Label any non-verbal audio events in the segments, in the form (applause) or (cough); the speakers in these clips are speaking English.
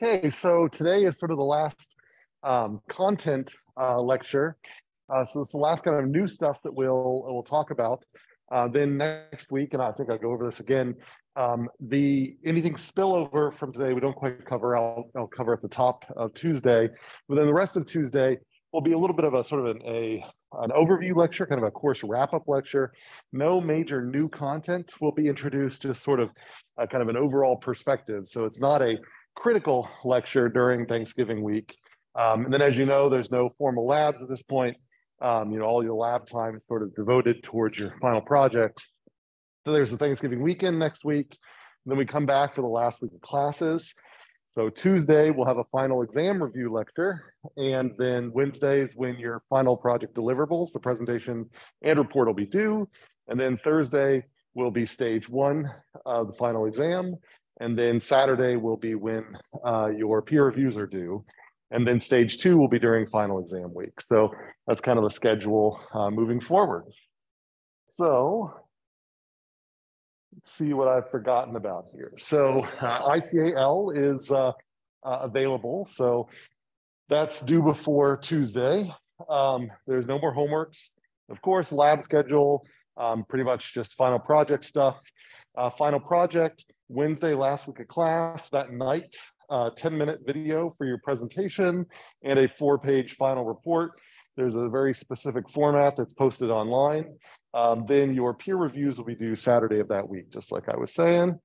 Okay, so today is sort of the last um, content uh, lecture. Uh, so it's the last kind of new stuff that we'll we'll talk about. Uh, then next week, and I think I'll go over this again. Um, the anything spillover from today we don't quite cover. I'll, I'll cover at the top of Tuesday. But then the rest of Tuesday will be a little bit of a sort of an a an overview lecture, kind of a course wrap up lecture. No major new content will be introduced, just sort of a, kind of an overall perspective. So it's not a critical lecture during Thanksgiving week. Um, and then, as you know, there's no formal labs at this point. Um, you know, all your lab time is sort of devoted towards your final project. So there's the Thanksgiving weekend next week. And then we come back for the last week of classes. So Tuesday, we'll have a final exam review lecture. And then Wednesday is when your final project deliverables, the presentation and report will be due. And then Thursday will be stage one of the final exam. And then Saturday will be when uh, your peer reviews are due. And then stage two will be during final exam week. So that's kind of the schedule uh, moving forward. So let's see what I've forgotten about here. So uh, ICAL is uh, uh, available. So that's due before Tuesday. Um, there's no more homeworks. Of course, lab schedule, um, pretty much just final project stuff. Uh, final project, Wednesday, last week of class, that night, uh, 10 minute video for your presentation and a four page final report. There's a very specific format that's posted online. Um, then your peer reviews will be due Saturday of that week, just like I was saying.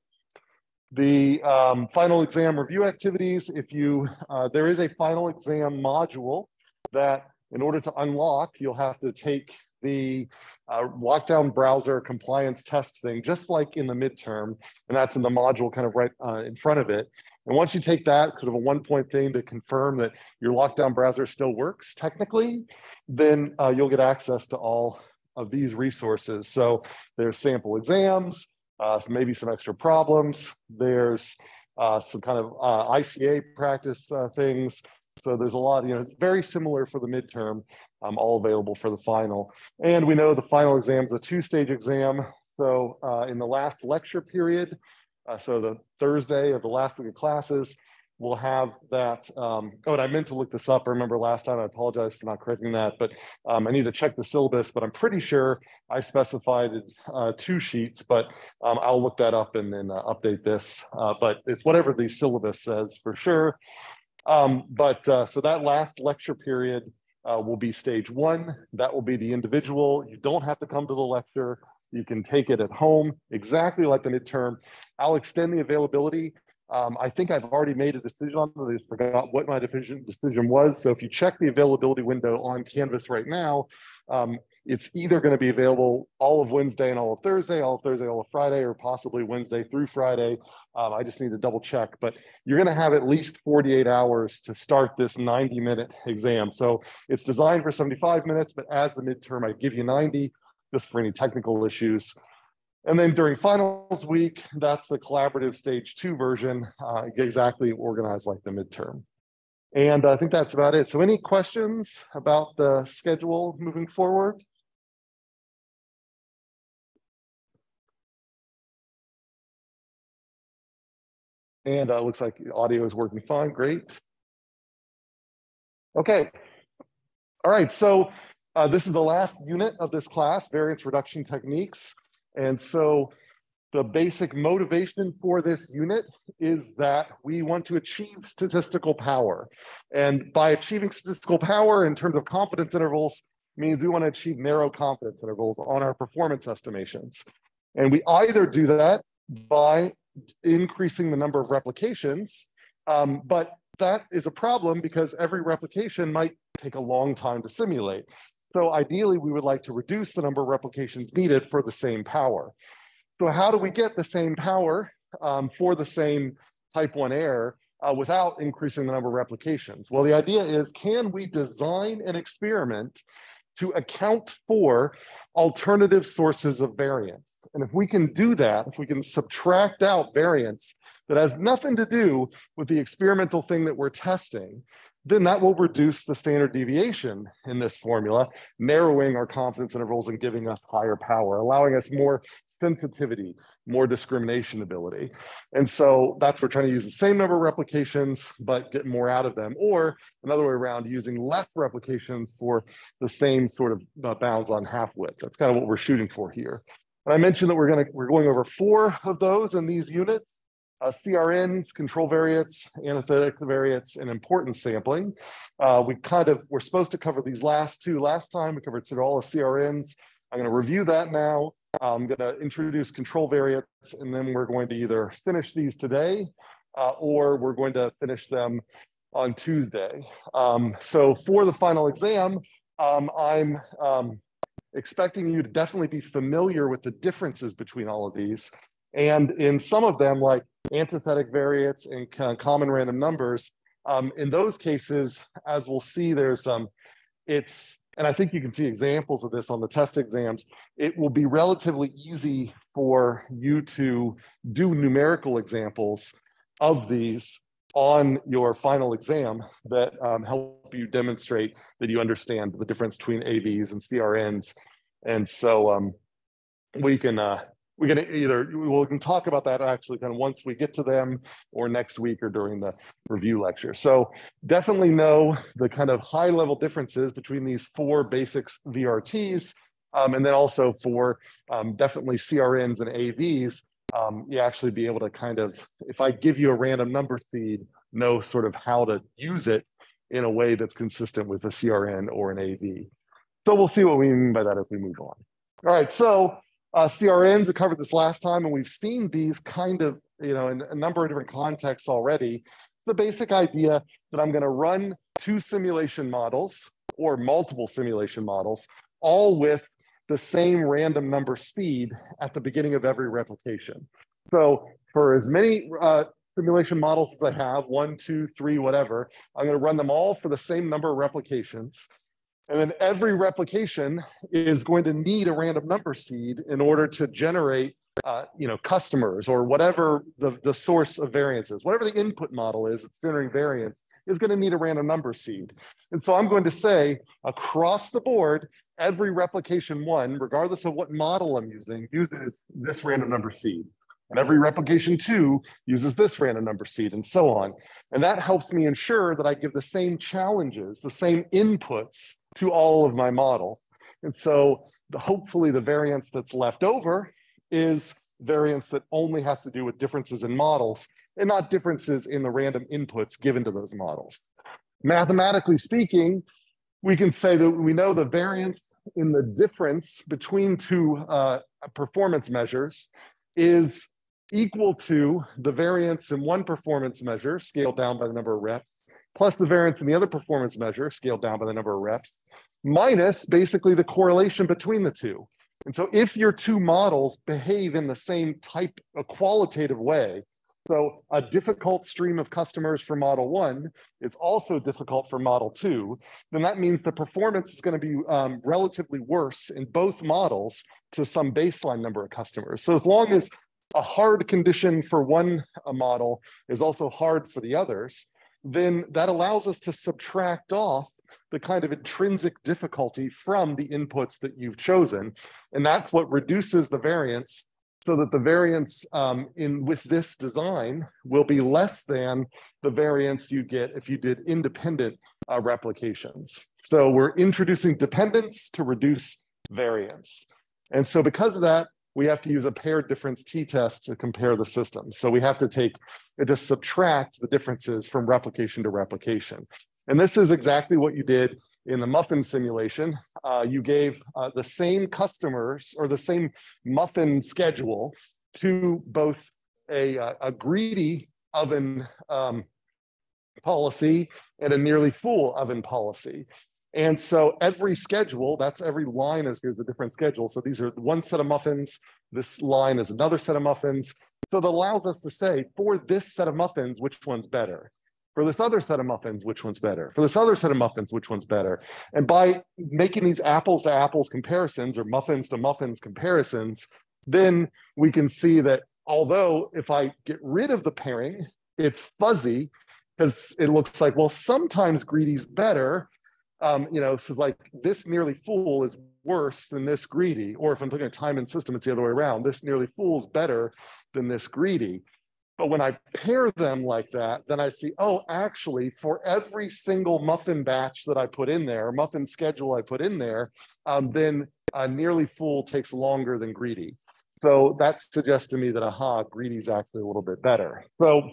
The um, final exam review activities, if you, uh, there is a final exam module that in order to unlock, you'll have to take the uh, lockdown browser compliance test thing, just like in the midterm, and that's in the module kind of right uh, in front of it. And once you take that, sort of a one point thing to confirm that your lockdown browser still works technically, then uh, you'll get access to all of these resources. So there's sample exams, uh, maybe some extra problems. There's uh, some kind of uh, ICA practice things. So there's a lot, you know, it's very similar for the midterm, um, all available for the final. And we know the final exam is a two-stage exam. So uh, in the last lecture period, uh, so the Thursday of the last week of classes, we'll have that. Um, oh, and I meant to look this up. I remember last time, I apologize for not correcting that, but um, I need to check the syllabus, but I'm pretty sure I specified uh, two sheets, but um, I'll look that up and then uh, update this. Uh, but it's whatever the syllabus says for sure. Um, but uh, so that last lecture period uh, will be stage one. That will be the individual. You don't have to come to the lecture. You can take it at home, exactly like the midterm. I'll extend the availability um, I think I've already made a decision on just forgot what my decision decision was. So if you check the availability window on Canvas right now, um, it's either going to be available all of Wednesday and all of Thursday, all of Thursday, all of Friday, or possibly Wednesday through Friday. Um, I just need to double check, but you're going to have at least 48 hours to start this 90 minute exam. So it's designed for 75 minutes, but as the midterm, I give you 90 just for any technical issues. And then during finals week, that's the collaborative stage two version, uh, exactly organized like the midterm. And I think that's about it. So any questions about the schedule moving forward? And uh, looks like audio is working fine, great. Okay, all right, so uh, this is the last unit of this class, variance reduction techniques. And so the basic motivation for this unit is that we want to achieve statistical power. And by achieving statistical power in terms of confidence intervals means we want to achieve narrow confidence intervals on our performance estimations. And we either do that by increasing the number of replications, um, but that is a problem because every replication might take a long time to simulate. So ideally, we would like to reduce the number of replications needed for the same power. So how do we get the same power um, for the same type 1 error uh, without increasing the number of replications? Well, the idea is, can we design an experiment to account for alternative sources of variance? And if we can do that, if we can subtract out variance that has nothing to do with the experimental thing that we're testing, then that will reduce the standard deviation in this formula, narrowing our confidence intervals and giving us higher power, allowing us more sensitivity, more discrimination ability. And so that's we're trying to use the same number of replications, but get more out of them. Or another way around, using less replications for the same sort of uh, bounds on half width. That's kind of what we're shooting for here. And I mentioned that we're going to we're going over four of those in these units. Uh, CRNs, control variates, antithetic variates, and importance sampling. Uh, we kind of, we're supposed to cover these last two last time. We covered sort of all the CRNs. I'm going to review that now. I'm going to introduce control variates, and then we're going to either finish these today uh, or we're going to finish them on Tuesday. Um, so for the final exam, um, I'm um, expecting you to definitely be familiar with the differences between all of these. And in some of them, like antithetic variates and common random numbers, um, in those cases, as we'll see, there's um, it's, and I think you can see examples of this on the test exams, it will be relatively easy for you to do numerical examples of these on your final exam that um, help you demonstrate that you understand the difference between AVs and CRNs. And so um, we can uh, we can either we can talk about that actually kind of once we get to them or next week or during the review lecture. So definitely know the kind of high level differences between these four basics vrts um, and then also for um, definitely crns and avs um, you actually be able to kind of if i give you a random number seed know sort of how to use it in a way that's consistent with a crn or an av so we'll see what we mean by that as we move on. All right so uh, CRNs, we covered this last time, and we've seen these kind of, you know, in a number of different contexts already. The basic idea that I'm going to run two simulation models or multiple simulation models, all with the same random number seed at the beginning of every replication. So for as many uh, simulation models as I have, one, two, three, whatever, I'm going to run them all for the same number of replications. And then every replication is going to need a random number seed in order to generate uh, you know, customers or whatever the, the source of variance is. Whatever the input model is, it's generating variance, is going to need a random number seed. And so I'm going to say across the board, every replication one, regardless of what model I'm using, uses this random number seed. And every replication two uses this random number seed and so on. And that helps me ensure that I give the same challenges, the same inputs to all of my model. And so hopefully the variance that's left over is variance that only has to do with differences in models and not differences in the random inputs given to those models. Mathematically speaking, we can say that we know the variance in the difference between two uh, performance measures is equal to the variance in one performance measure scaled down by the number of reps plus the variance in the other performance measure scaled down by the number of reps, minus basically the correlation between the two. And so if your two models behave in the same type, a qualitative way, so a difficult stream of customers for model one is also difficult for model two, then that means the performance is gonna be um, relatively worse in both models to some baseline number of customers. So as long as a hard condition for one model is also hard for the others, then that allows us to subtract off the kind of intrinsic difficulty from the inputs that you've chosen. And that's what reduces the variance so that the variance um, in with this design will be less than the variance you get if you did independent uh, replications. So we're introducing dependence to reduce variance. And so because of that, we have to use a paired difference t-test to compare the systems. So we have to take to subtract the differences from replication to replication. And this is exactly what you did in the muffin simulation. Uh, you gave uh, the same customers or the same muffin schedule to both a, uh, a greedy oven um, policy and a nearly full oven policy. And so every schedule, that's every line is here's a different schedule. So these are one set of muffins. This line is another set of muffins. So that allows us to say for this set of muffins, which one's better? For this other set of muffins, which one's better? For this other set of muffins, which one's better? And by making these apples to apples comparisons or muffins to muffins comparisons, then we can see that although if I get rid of the pairing, it's fuzzy because it looks like, well, sometimes greedy's better, um, you know, it's like this nearly full is worse than this greedy. Or if I'm looking at time and system, it's the other way around. This nearly full is better than this greedy. But when I pair them like that, then I see, oh, actually, for every single muffin batch that I put in there, muffin schedule I put in there, um, then uh, nearly full takes longer than greedy. So that suggests to me that, aha, greedy is actually a little bit better. So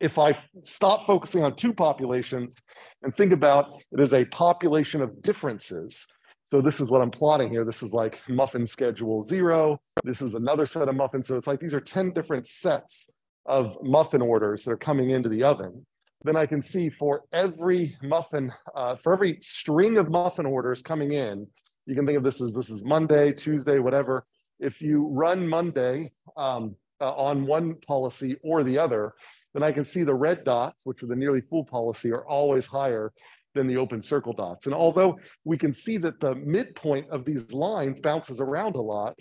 if I stop focusing on two populations and think about it as a population of differences, so this is what I'm plotting here. This is like muffin schedule zero. This is another set of muffins. So it's like these are 10 different sets of muffin orders that are coming into the oven. Then I can see for every muffin, uh, for every string of muffin orders coming in, you can think of this as this is Monday, Tuesday, whatever. If you run Monday um, uh, on one policy or the other, then I can see the red dots, which are the nearly full policy, are always higher than the open circle dots. And although we can see that the midpoint of these lines bounces around a lot,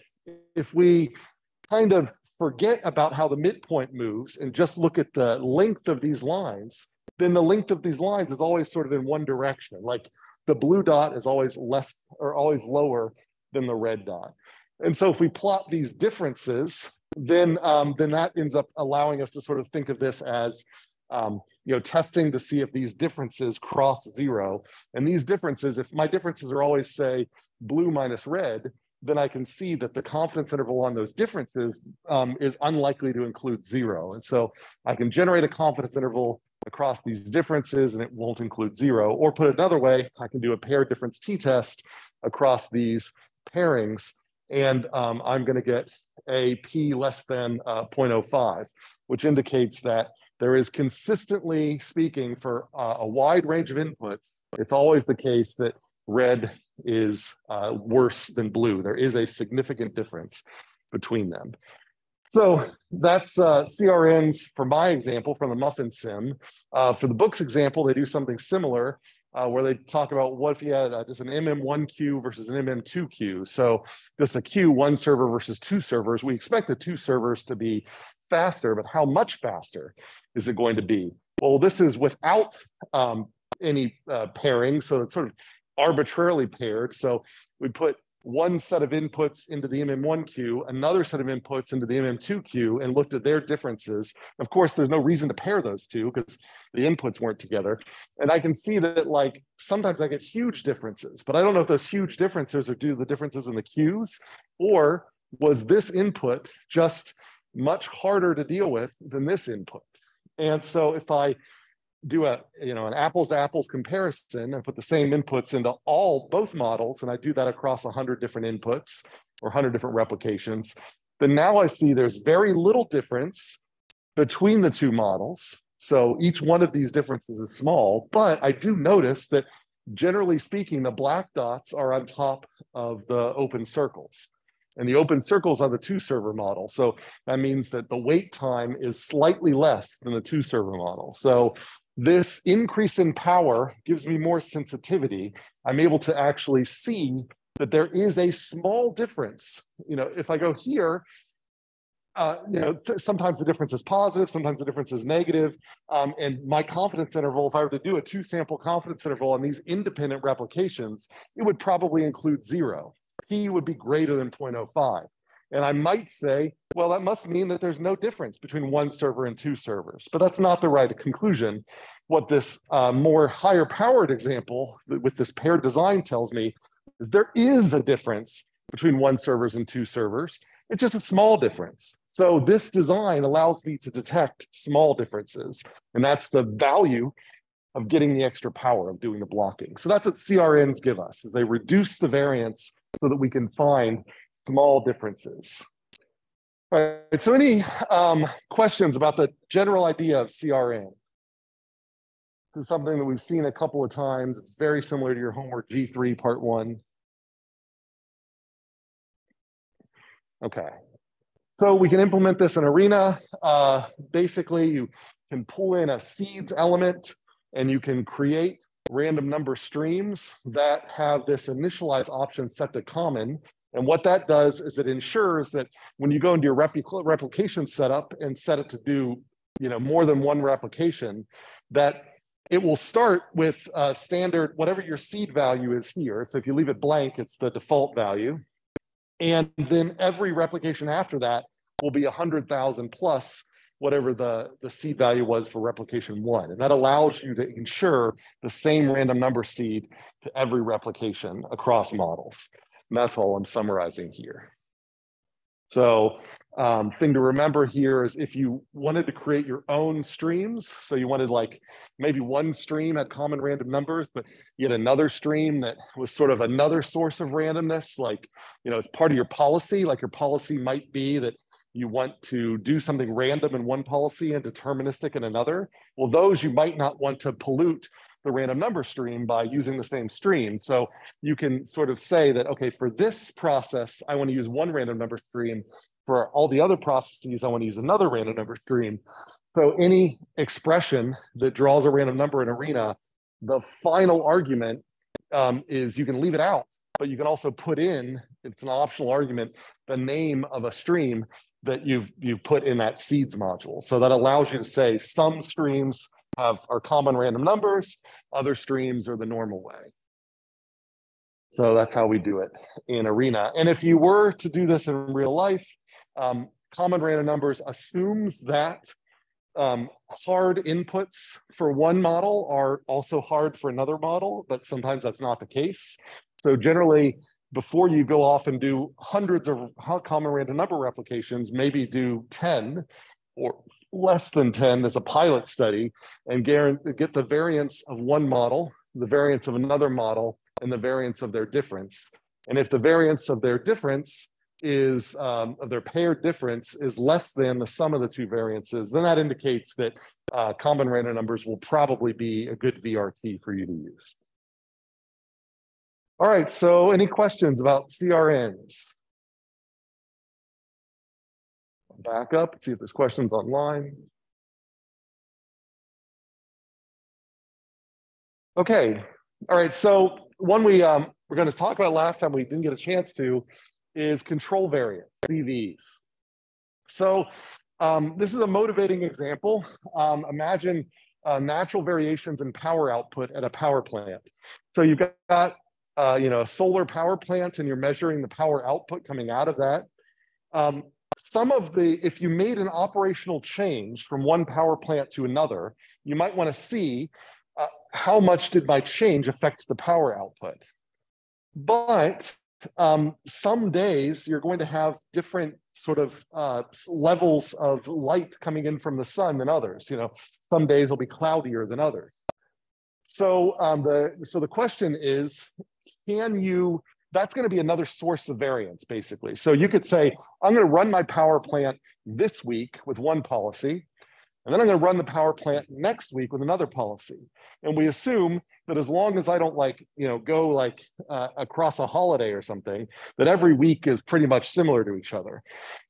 if we kind of forget about how the midpoint moves and just look at the length of these lines, then the length of these lines is always sort of in one direction. Like the blue dot is always less or always lower than the red dot. And so if we plot these differences, then um, then that ends up allowing us to sort of think of this as um, you know testing to see if these differences cross zero. And these differences, if my differences are always say blue minus red, then I can see that the confidence interval on those differences um, is unlikely to include zero. And so I can generate a confidence interval across these differences and it won't include zero. Or put another way, I can do a pair difference t-test across these pairings and um, I'm going to get a p less than uh, 0.05, which indicates that there is consistently speaking for uh, a wide range of inputs, it's always the case that red is uh, worse than blue. There is a significant difference between them. So that's uh, CRNs for my example from the muffin sim. Uh, for the books example, they do something similar uh, where they talk about what if you had uh, just an MM1 queue versus an MM2 queue. So just a queue, one server versus two servers. We expect the two servers to be faster, but how much faster is it going to be? Well, this is without um, any uh, pairing, so it's sort of arbitrarily paired. So we put one set of inputs into the MM1 queue, another set of inputs into the MM2 queue, and looked at their differences. Of course, there's no reason to pair those two because the inputs weren't together. And I can see that like sometimes I get huge differences, but I don't know if those huge differences are due to the differences in the queues or was this input just much harder to deal with than this input. And so if I do a you know an apples to apples comparison and put the same inputs into all both models and i do that across 100 different inputs or 100 different replications then now i see there's very little difference between the two models so each one of these differences is small but i do notice that generally speaking the black dots are on top of the open circles and the open circles are the two server model. So that means that the wait time is slightly less than the two server model. So this increase in power gives me more sensitivity. I'm able to actually see that there is a small difference. You know, if I go here, uh, you know, sometimes the difference is positive, sometimes the difference is negative. Um, and my confidence interval, if I were to do a two sample confidence interval on these independent replications, it would probably include zero. P would be greater than 0.05. And I might say, well, that must mean that there's no difference between one server and two servers, but that's not the right conclusion. What this uh, more higher powered example with this paired design tells me is there is a difference between one servers and two servers. It's just a small difference. So this design allows me to detect small differences. And that's the value of getting the extra power of doing the blocking. So that's what CRNs give us, is they reduce the variance so that we can find small differences. All right, so any um, questions about the general idea of CRN? This is something that we've seen a couple of times. It's very similar to your homework G3 part one. Okay, so we can implement this in Arena. Uh, basically, you can pull in a seeds element and you can create random number streams that have this initialize option set to common. And what that does is it ensures that when you go into your repl replication setup and set it to do you know, more than one replication, that it will start with standard, whatever your seed value is here. So if you leave it blank, it's the default value. And then every replication after that will be 100,000 plus whatever the, the seed value was for replication one. And that allows you to ensure the same random number seed to every replication across models. And that's all I'm summarizing here. So um, thing to remember here is if you wanted to create your own streams, so you wanted like maybe one stream had common random numbers, but you had another stream that was sort of another source of randomness, like, you know, it's part of your policy, like your policy might be that you want to do something random in one policy and deterministic in another. Well, those you might not want to pollute the random number stream by using the same stream. So you can sort of say that, okay, for this process, I want to use one random number stream. For all the other processes, I want to use another random number stream. So any expression that draws a random number in ARENA, the final argument um, is you can leave it out, but you can also put in, it's an optional argument, the name of a stream that you've you've put in that seeds module. So that allows you to say some streams have are common random numbers, other streams are the normal way. So that's how we do it in ARENA. And if you were to do this in real life, um, common random numbers assumes that um, hard inputs for one model are also hard for another model, but sometimes that's not the case. So generally, before you go off and do hundreds of common random number replications, maybe do 10 or less than 10 as a pilot study and get the variance of one model, the variance of another model, and the variance of their difference. And if the variance of their difference is, um, of their paired difference is less than the sum of the two variances, then that indicates that uh, common random numbers will probably be a good VRT for you to use. All right, so any questions about CRNs? Back up, see if there's questions online. Okay, all right, so one we um, we're going to talk about last time we didn't get a chance to is control variates, CVs. So um, this is a motivating example. Um, imagine uh, natural variations in power output at a power plant. So you've got uh, you know, a solar power plant and you're measuring the power output coming out of that. Um, some of the, if you made an operational change from one power plant to another, you might want to see uh, how much did my change affect the power output. But um, some days you're going to have different sort of uh, levels of light coming in from the sun than others. You know, some days will be cloudier than others. So um, the so the question is, can you, that's going to be another source of variance, basically. So you could say, I'm going to run my power plant this week with one policy, and then I'm going to run the power plant next week with another policy. And we assume that as long as I don't like, you know, go like uh, across a holiday or something, that every week is pretty much similar to each other.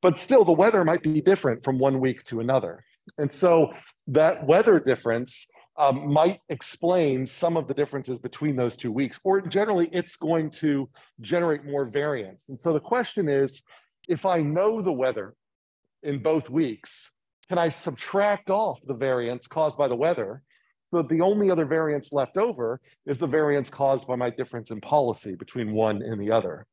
But still, the weather might be different from one week to another. And so that weather difference um, might explain some of the differences between those two weeks, or generally it's going to generate more variance. And so the question is, if I know the weather in both weeks, can I subtract off the variance caused by the weather so the only other variance left over is the variance caused by my difference in policy between one and the other.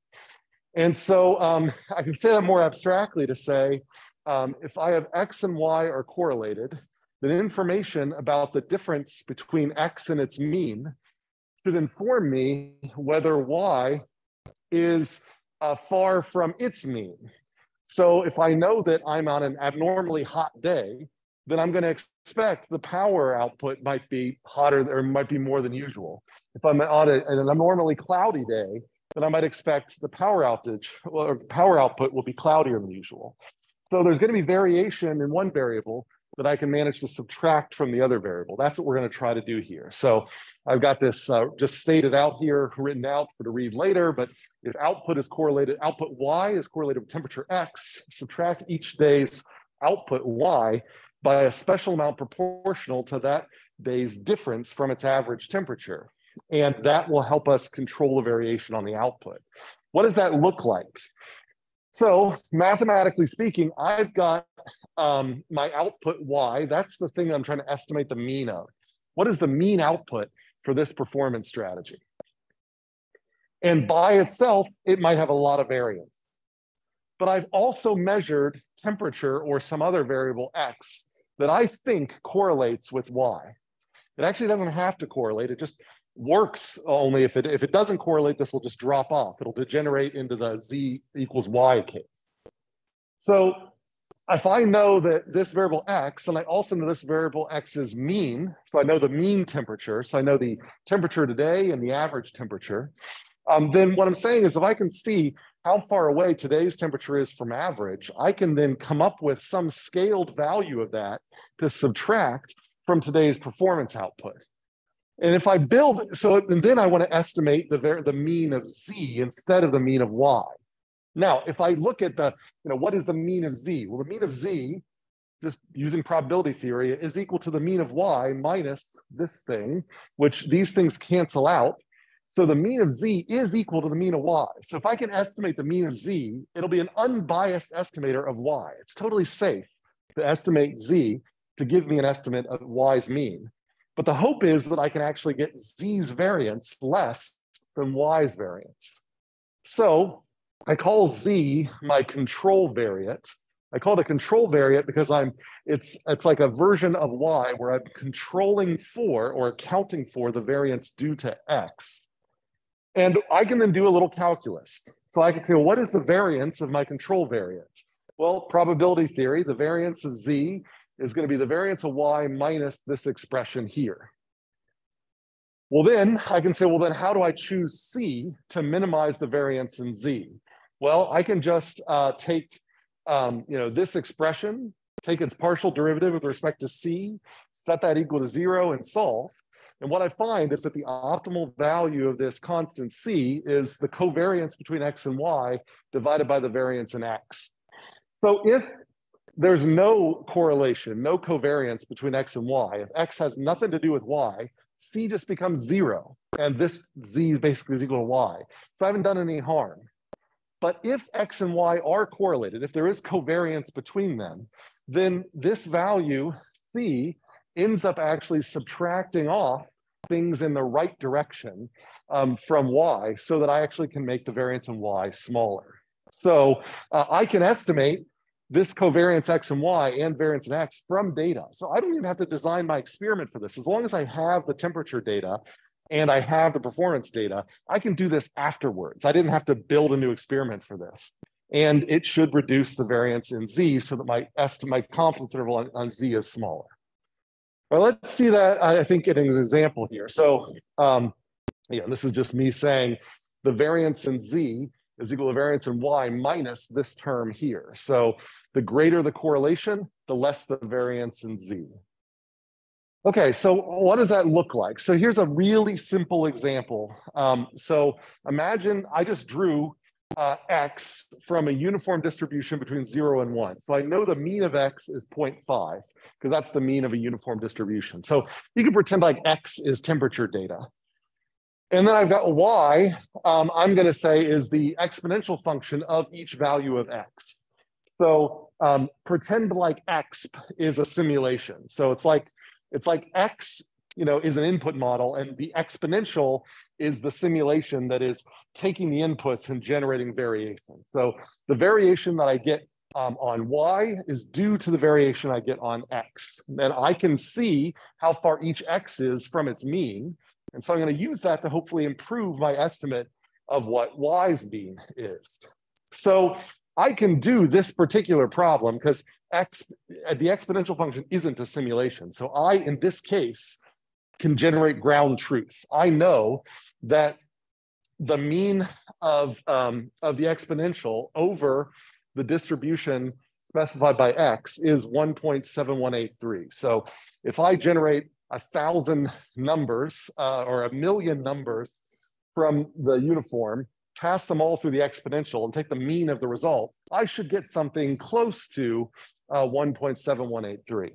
And so um, I can say that more abstractly to say, um, if I have X and Y are correlated, that information about the difference between x and its mean should inform me whether y is uh, far from its mean. So if I know that I'm on an abnormally hot day, then I'm going to expect the power output might be hotter or might be more than usual. If I'm on a, an abnormally cloudy day, then I might expect the power outage or power output will be cloudier than usual. So there's going to be variation in one variable, that I can manage to subtract from the other variable. That's what we're going to try to do here. So I've got this uh, just stated out here, written out for to read later, but if output is correlated, output Y is correlated with temperature X, subtract each day's output Y by a special amount proportional to that day's difference from its average temperature. And that will help us control the variation on the output. What does that look like? So mathematically speaking, I've got um, my output y. That's the thing I'm trying to estimate the mean of. What is the mean output for this performance strategy? And by itself, it might have a lot of variance. But I've also measured temperature or some other variable X that I think correlates with Y. It actually doesn't have to correlate. It just works only if it if it doesn't correlate, this will just drop off. It'll degenerate into the Z equals Y case. So if I know that this variable X, and I also know this variable X is mean, so I know the mean temperature, so I know the temperature today and the average temperature, um, then what I'm saying is if I can see how far away today's temperature is from average, I can then come up with some scaled value of that to subtract from today's performance output. And if I build, so and then I want to estimate the, the mean of Z instead of the mean of Y. Now, if I look at the, you know, what is the mean of Z? Well, the mean of Z, just using probability theory, is equal to the mean of Y minus this thing, which these things cancel out. So the mean of Z is equal to the mean of Y. So if I can estimate the mean of Z, it'll be an unbiased estimator of Y. It's totally safe to estimate Z to give me an estimate of Y's mean. But the hope is that I can actually get Z's variance less than Y's variance. So I call Z my control variant. I call it a control variant because I'm it's it's like a version of Y where I'm controlling for or accounting for the variance due to X. And I can then do a little calculus. So I can say, well, what is the variance of my control variant? Well, probability theory, the variance of Z is going to be the variance of Y minus this expression here. Well, then I can say, well, then how do I choose C to minimize the variance in Z? Well, I can just uh, take um, you know, this expression, take its partial derivative with respect to C, set that equal to zero and solve. And what I find is that the optimal value of this constant c is the covariance between x and y divided by the variance in x. So if there's no correlation, no covariance between x and y, if x has nothing to do with y, c just becomes zero. And this z basically is equal to y. So I haven't done any harm. But if x and y are correlated, if there is covariance between them, then this value c ends up actually subtracting off things in the right direction um, from y so that I actually can make the variance in y smaller. So uh, I can estimate this covariance x and y and variance in x from data. So I don't even have to design my experiment for this. As long as I have the temperature data and I have the performance data, I can do this afterwards. I didn't have to build a new experiment for this. And it should reduce the variance in z so that my estimate, my confidence interval on, on z is smaller. Well, let's see that, I think, in an example here. So, um, yeah, this is just me saying the variance in Z is equal to variance in Y minus this term here. So the greater the correlation, the less the variance in Z. Okay, so what does that look like? So here's a really simple example. Um, so imagine I just drew uh, x from a uniform distribution between zero and one. So I know the mean of x is 0.5 because that's the mean of a uniform distribution. So you can pretend like x is temperature data. And then I've got y, um, I'm going to say is the exponential function of each value of x. So um, pretend like x is a simulation. So it's like it's like x you know, is an input model and the exponential is the simulation that is taking the inputs and generating variation. So the variation that I get um, on y is due to the variation I get on x. And I can see how far each x is from its mean. And so I'm going to use that to hopefully improve my estimate of what y's mean is. So I can do this particular problem because x, the exponential function isn't a simulation. So I, in this case, can generate ground truth. I know that the mean of, um, of the exponential over the distribution specified by x is 1.7183. So if I generate a thousand numbers uh, or a million numbers from the uniform, pass them all through the exponential and take the mean of the result, I should get something close to uh, 1.7183.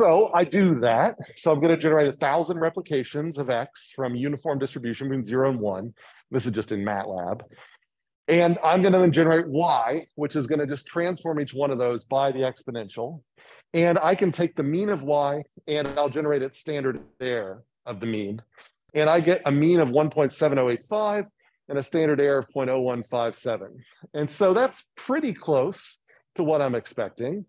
So I do that. So I'm going to generate a thousand replications of X from uniform distribution between zero and one. This is just in MATLAB. And I'm going to then generate Y, which is going to just transform each one of those by the exponential. And I can take the mean of y and I'll generate its standard error of the mean. And I get a mean of 1.7085 and a standard error of 0.0157. And so that's pretty close to what I'm expecting.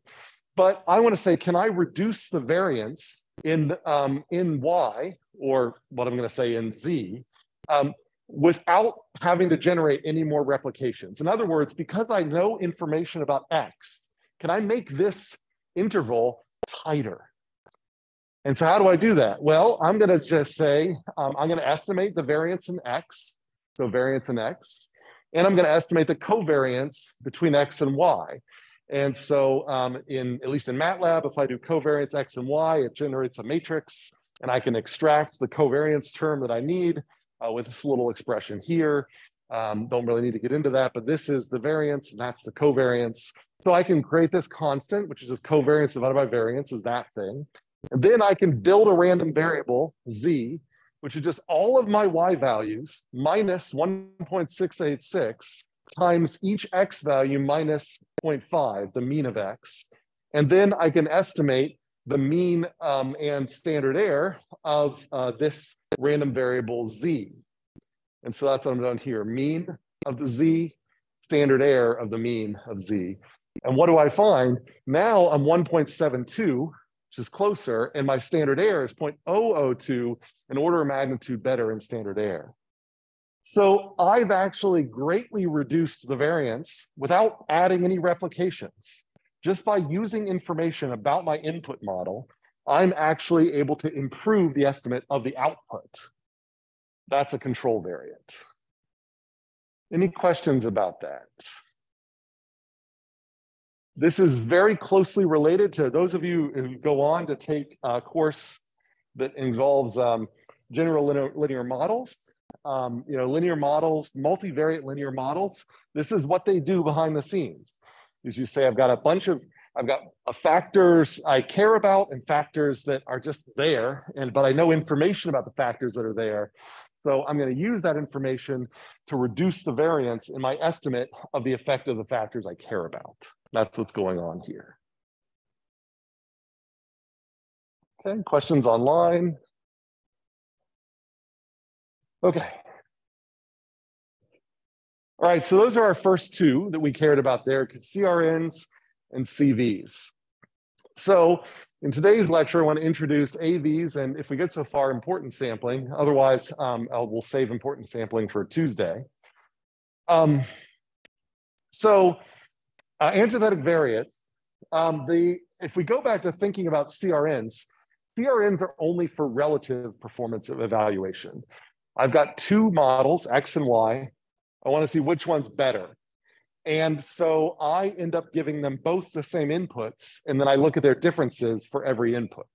But I want to say, can I reduce the variance in, um, in y, or what I'm going to say in z, um, without having to generate any more replications? In other words, because I know information about x, can I make this interval tighter? And so how do I do that? Well, I'm going to just say, um, I'm going to estimate the variance in X, so variance in X, and I'm going to estimate the covariance between X and Y. And so um, in, at least in MATLAB, if I do covariance X and Y, it generates a matrix and I can extract the covariance term that I need uh, with this little expression here. Um, don't really need to get into that, but this is the variance and that's the covariance. So I can create this constant, which is just covariance divided by variance is that thing. And then I can build a random variable, z, which is just all of my y values minus 1.686 times each x value minus 0.5, the mean of x. And then I can estimate the mean um, and standard error of uh, this random variable z. And so that's what I'm doing here, mean of the z, standard error of the mean of z. And what do I find? Now I'm 1.72 which is closer, and my standard error is 0.002, an order of magnitude better in standard error. So I've actually greatly reduced the variance without adding any replications. Just by using information about my input model, I'm actually able to improve the estimate of the output. That's a control variant. Any questions about that? This is very closely related to those of you who go on to take a course that involves um, general linear, linear models. Um, you know, linear models, multivariate linear models. This is what they do behind the scenes. As you say, I've got a bunch of, I've got factors I care about and factors that are just there, and but I know information about the factors that are there. So I'm going to use that information to reduce the variance in my estimate of the effect of the factors I care about. That's what's going on here. Okay, questions online? Okay. All right, so those are our first two that we cared about there, CRNs and CVs. So in today's lecture, I want to introduce AVs, and if we get so far, importance sampling. Otherwise, um, we'll save importance sampling for Tuesday. Um, so uh, antithetic variates, um, the, if we go back to thinking about CRNs, CRNs are only for relative performance of evaluation. I've got two models, X and Y. I want to see which one's better. And so I end up giving them both the same inputs, and then I look at their differences for every input.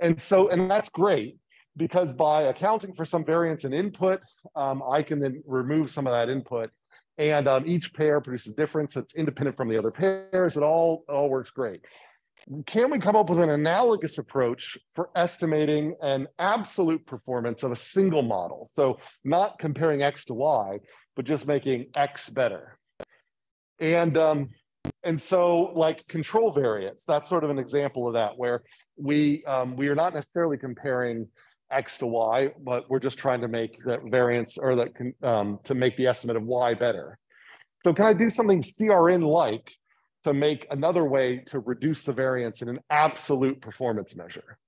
And so, and that's great because by accounting for some variance in input, um, I can then remove some of that input and um, each pair produces a difference that's independent from the other pairs. It all, it all works great. Can we come up with an analogous approach for estimating an absolute performance of a single model? So not comparing X to Y, but just making X better. And um, and so like control variates, that's sort of an example of that where we um, we are not necessarily comparing X to Y, but we're just trying to make that variance or that can, um, to make the estimate of Y better. So can I do something CRN-like to make another way to reduce the variance in an absolute performance measure?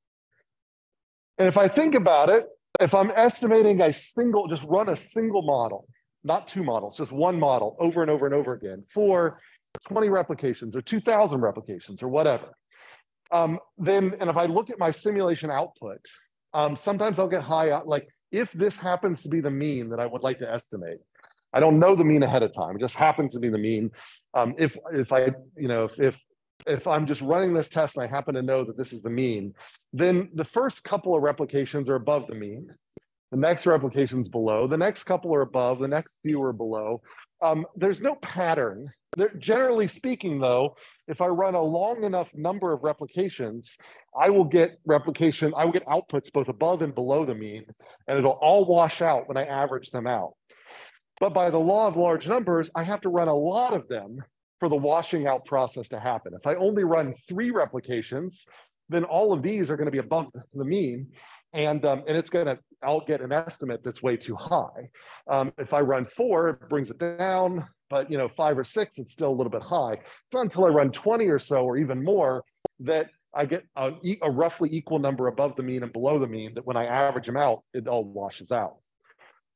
And if I think about it, if I'm estimating a single, just run a single model, not two models, just one model over and over and over again for 20 replications or 2000 replications or whatever. Um, then, and if I look at my simulation output, um, sometimes I'll get high, like if this happens to be the mean that I would like to estimate, I don't know the mean ahead of time. It just happens to be the mean. Um, if if I you know if, if if I'm just running this test and I happen to know that this is the mean, then the first couple of replications are above the mean. The next replication's below. The next couple are above. The next few are below. Um, there's no pattern. There, generally speaking, though, if I run a long enough number of replications, I will get replication, I will get outputs both above and below the mean, and it'll all wash out when I average them out. But by the law of large numbers, I have to run a lot of them for the washing out process to happen. If I only run three replications, then all of these are going to be above the mean. And, um, and it's going to, I'll get an estimate that's way too high. Um, if I run four, it brings it down, but you know, five or six, it's still a little bit high. It's not until I run 20 or so or even more that I get a, a roughly equal number above the mean and below the mean that when I average them out, it all washes out.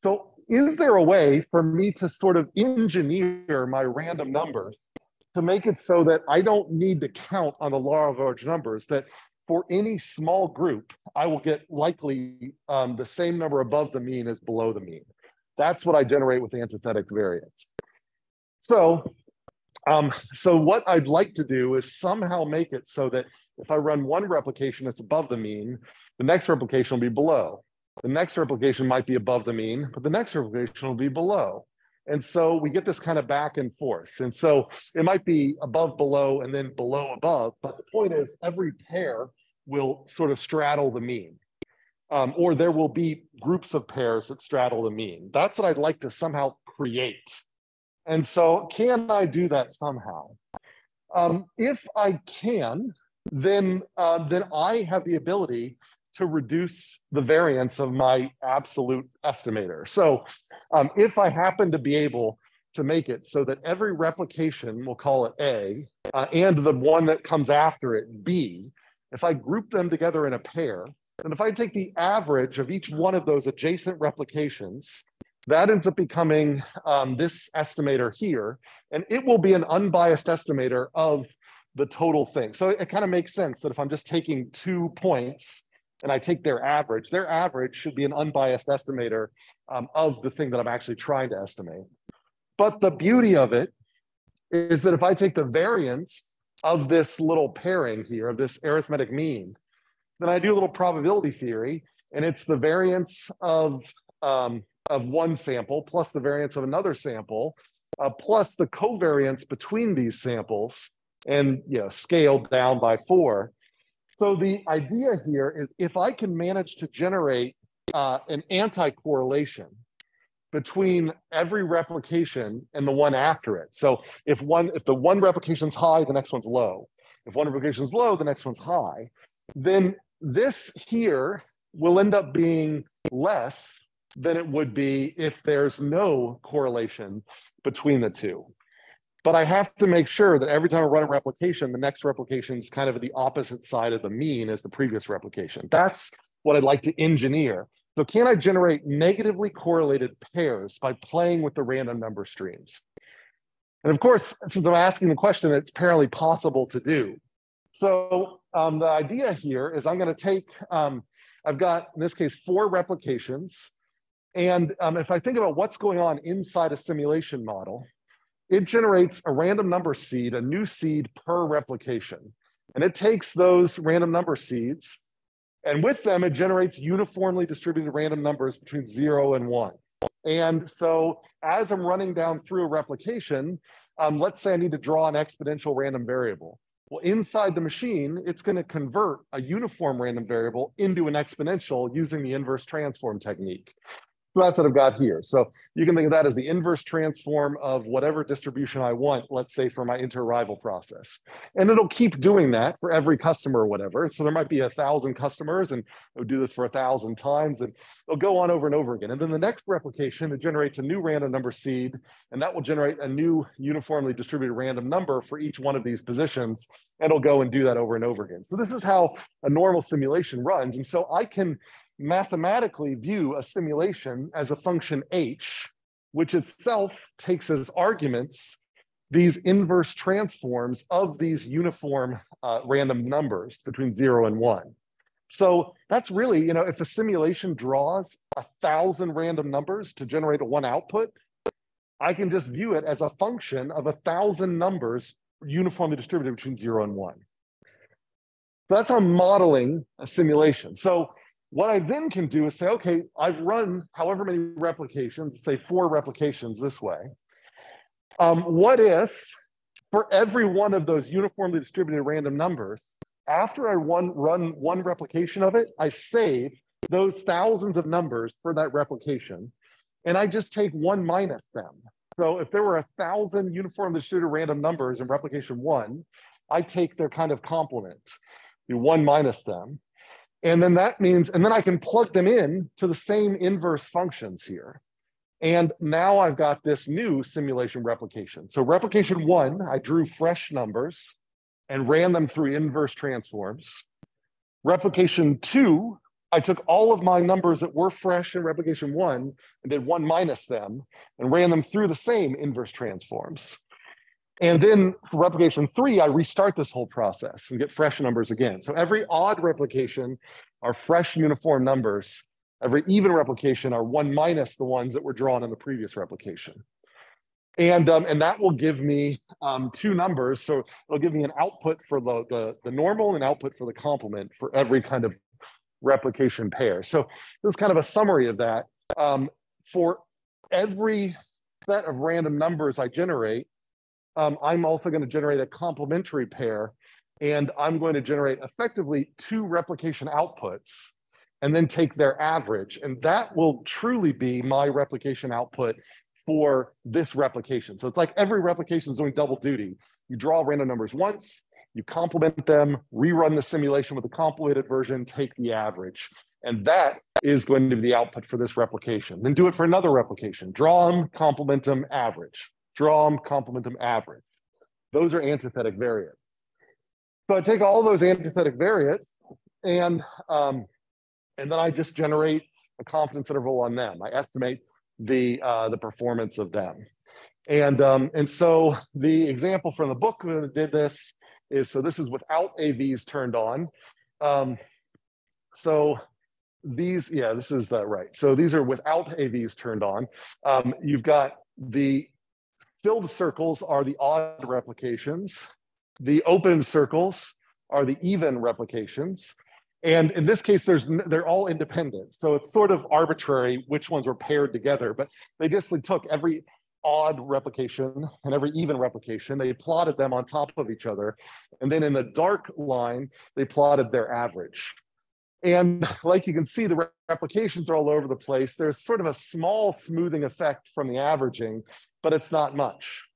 So is there a way for me to sort of engineer my random numbers to make it so that I don't need to count on the law of large numbers, that for any small group, I will get likely um, the same number above the mean as below the mean. That's what I generate with antithetic variates. So, um, so what I'd like to do is somehow make it so that if I run one replication that's above the mean, the next replication will be below. The next replication might be above the mean, but the next replication will be below. And so we get this kind of back and forth. And so it might be above, below, and then below, above. But the point is, every pair will sort of straddle the mean. Um, or there will be groups of pairs that straddle the mean. That's what I'd like to somehow create. And so, can I do that somehow? Um, if I can, then uh, then I have the ability to reduce the variance of my absolute estimator. So um, if I happen to be able to make it so that every replication, we'll call it A, uh, and the one that comes after it, B, if I group them together in a pair, and if I take the average of each one of those adjacent replications, that ends up becoming um, this estimator here, and it will be an unbiased estimator of the total thing. So it kind of makes sense that if I'm just taking two points and I take their average, their average should be an unbiased estimator um, of the thing that I'm actually trying to estimate. But the beauty of it is that if I take the variance of this little pairing here, of this arithmetic mean, then I do a little probability theory, and it's the variance of, um, of one sample plus the variance of another sample, uh, plus the covariance between these samples, and you know scaled down by four. So the idea here is if I can manage to generate uh, an anti-correlation between every replication and the one after it. So if one, if the one replication's high, the next one's low. If one replication's low, the next one's high. Then this here will end up being less than it would be if there's no correlation between the two. But I have to make sure that every time I run a replication, the next replication is kind of the opposite side of the mean as the previous replication. That's what I'd like to engineer. So can I generate negatively correlated pairs by playing with the random number streams? And of course, since I'm asking the question, it's apparently possible to do. So um, the idea here is I'm going to take, um, I've got, in this case, four replications. And um, if I think about what's going on inside a simulation model, it generates a random number seed, a new seed per replication. And it takes those random number seeds, and with them, it generates uniformly distributed random numbers between zero and one. And so as I'm running down through a replication, um, let's say I need to draw an exponential random variable. Well, inside the machine, it's going to convert a uniform random variable into an exponential using the inverse transform technique. That's what I've got here. So you can think of that as the inverse transform of whatever distribution I want, let's say for my inter-arrival process. And it'll keep doing that for every customer or whatever. So there might be a thousand customers and it'll do this for a thousand times and it'll go on over and over again. And then the next replication, it generates a new random number seed and that will generate a new uniformly distributed random number for each one of these positions. And it'll go and do that over and over again. So this is how a normal simulation runs. And so I can mathematically view a simulation as a function h, which itself takes as arguments these inverse transforms of these uniform uh, random numbers between zero and one. So that's really, you know, if a simulation draws a thousand random numbers to generate a one output, I can just view it as a function of a thousand numbers uniformly distributed between zero and one. So that's how modeling a simulation. So what I then can do is say, okay, I've run however many replications, say four replications this way. Um, what if for every one of those uniformly distributed random numbers, after I run, run one replication of it, I save those thousands of numbers for that replication, and I just take one minus them. So if there were a thousand uniformly distributed random numbers in replication one, I take their kind of complement, you one minus them. And then that means, and then I can plug them in to the same inverse functions here. And now I've got this new simulation replication. So replication one, I drew fresh numbers and ran them through inverse transforms. Replication two, I took all of my numbers that were fresh in replication one and did one minus them and ran them through the same inverse transforms. And then for replication three, I restart this whole process and get fresh numbers again. So every odd replication are fresh uniform numbers. Every even replication are one minus the ones that were drawn in the previous replication. And, um, and that will give me um, two numbers. So it'll give me an output for the, the, the normal and output for the complement for every kind of replication pair. So this is kind of a summary of that. Um, for every set of random numbers I generate, um, I'm also going to generate a complementary pair, and I'm going to generate effectively two replication outputs and then take their average. And that will truly be my replication output for this replication. So it's like every replication is doing double duty. You draw random numbers once, you complement them, rerun the simulation with the completed version, take the average. And that is going to be the output for this replication. Then do it for another replication. Draw them, complement them, average. Draw them, complement them, average. Those are antithetic variates. So I take all those antithetic variates and, um, and then I just generate a confidence interval on them. I estimate the, uh, the performance of them. And, um, and so the example from the book that did this is, so this is without AVs turned on. Um, so these, yeah, this is the right. So these are without AVs turned on. Um, you've got the filled circles are the odd replications. The open circles are the even replications. And in this case, there's they're all independent. So it's sort of arbitrary which ones were paired together, but they just took every odd replication and every even replication, they plotted them on top of each other. And then in the dark line, they plotted their average. And (laughs) like you can see, the replications are all over the place. There's sort of a small smoothing effect from the averaging, but it's not much.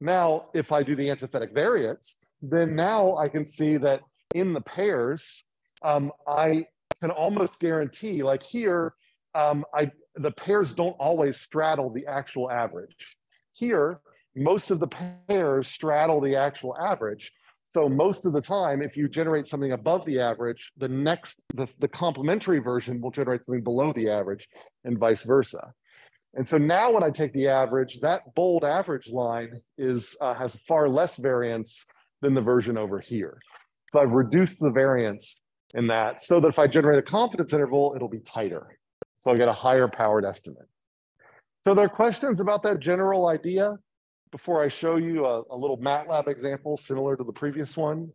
Now, if I do the antithetic variates, then now I can see that in the pairs, um, I can almost guarantee, like here, um, I, the pairs don't always straddle the actual average. Here, most of the pairs straddle the actual average. So most of the time, if you generate something above the average, the next, the, the complementary version will generate something below the average and vice versa. And so now when I take the average, that bold average line is uh, has far less variance than the version over here. So I've reduced the variance in that so that if I generate a confidence interval, it'll be tighter. So I get a higher powered estimate. So there are questions about that general idea before I show you a, a little MATLAB example similar to the previous one.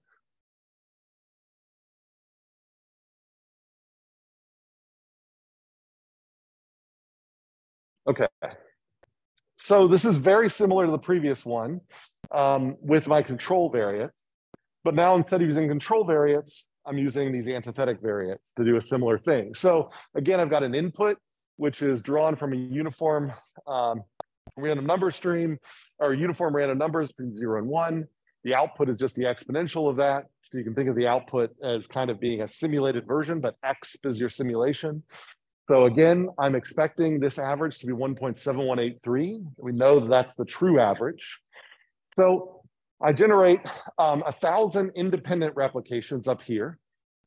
Okay. So this is very similar to the previous one um, with my control variates. But now instead of using control variates, I'm using these antithetic variates to do a similar thing. So again, I've got an input, which is drawn from a uniform um, random number stream or uniform random numbers between zero and one. The output is just the exponential of that. So you can think of the output as kind of being a simulated version, but X is your simulation. So again, I'm expecting this average to be 1.7183. We know that that's the true average. So I generate um, a thousand independent replications up here,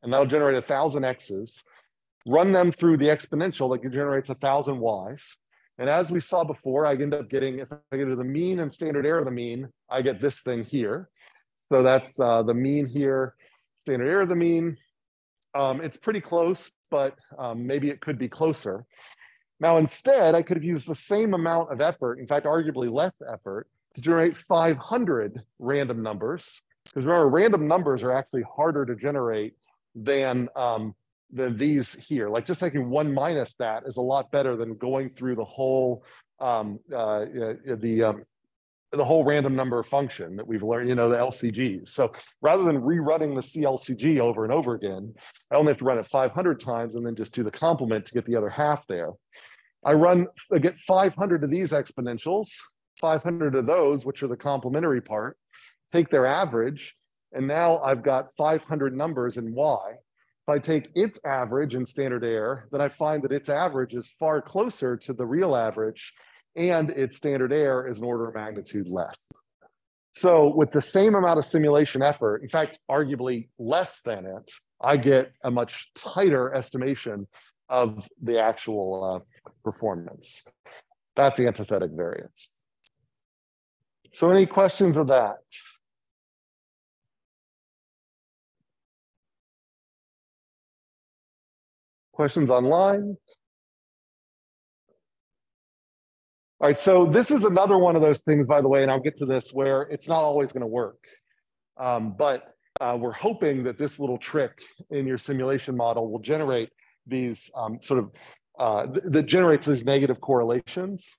and that'll generate a thousand X's. Run them through the exponential that generates a thousand Y's. And as we saw before, I end up getting, if I get to the mean and standard error of the mean, I get this thing here. So that's uh, the mean here, standard error of the mean. Um, it's pretty close, but um, maybe it could be closer. Now, instead, I could have used the same amount of effort, in fact, arguably less effort, to generate 500 random numbers. Because remember, random numbers are actually harder to generate than um, than these here. Like just taking one minus that is a lot better than going through the whole um, uh, the um, the whole random number function that we've learned, you know, the LCGs. So rather than rerunning the CLCG over and over again, I only have to run it 500 times and then just do the complement to get the other half there. I run, I get 500 of these exponentials, 500 of those, which are the complementary part, take their average, and now I've got 500 numbers in Y. If I take its average in standard error, then I find that its average is far closer to the real average, and its standard error is an order of magnitude less. So with the same amount of simulation effort, in fact, arguably less than it, I get a much tighter estimation of the actual uh, performance. That's antithetic variates. So any questions of that? Questions online? All right, so this is another one of those things, by the way, and I'll get to this, where it's not always going to work. Um, but uh, we're hoping that this little trick in your simulation model will generate these um, sort of, uh, th that generates these negative correlations,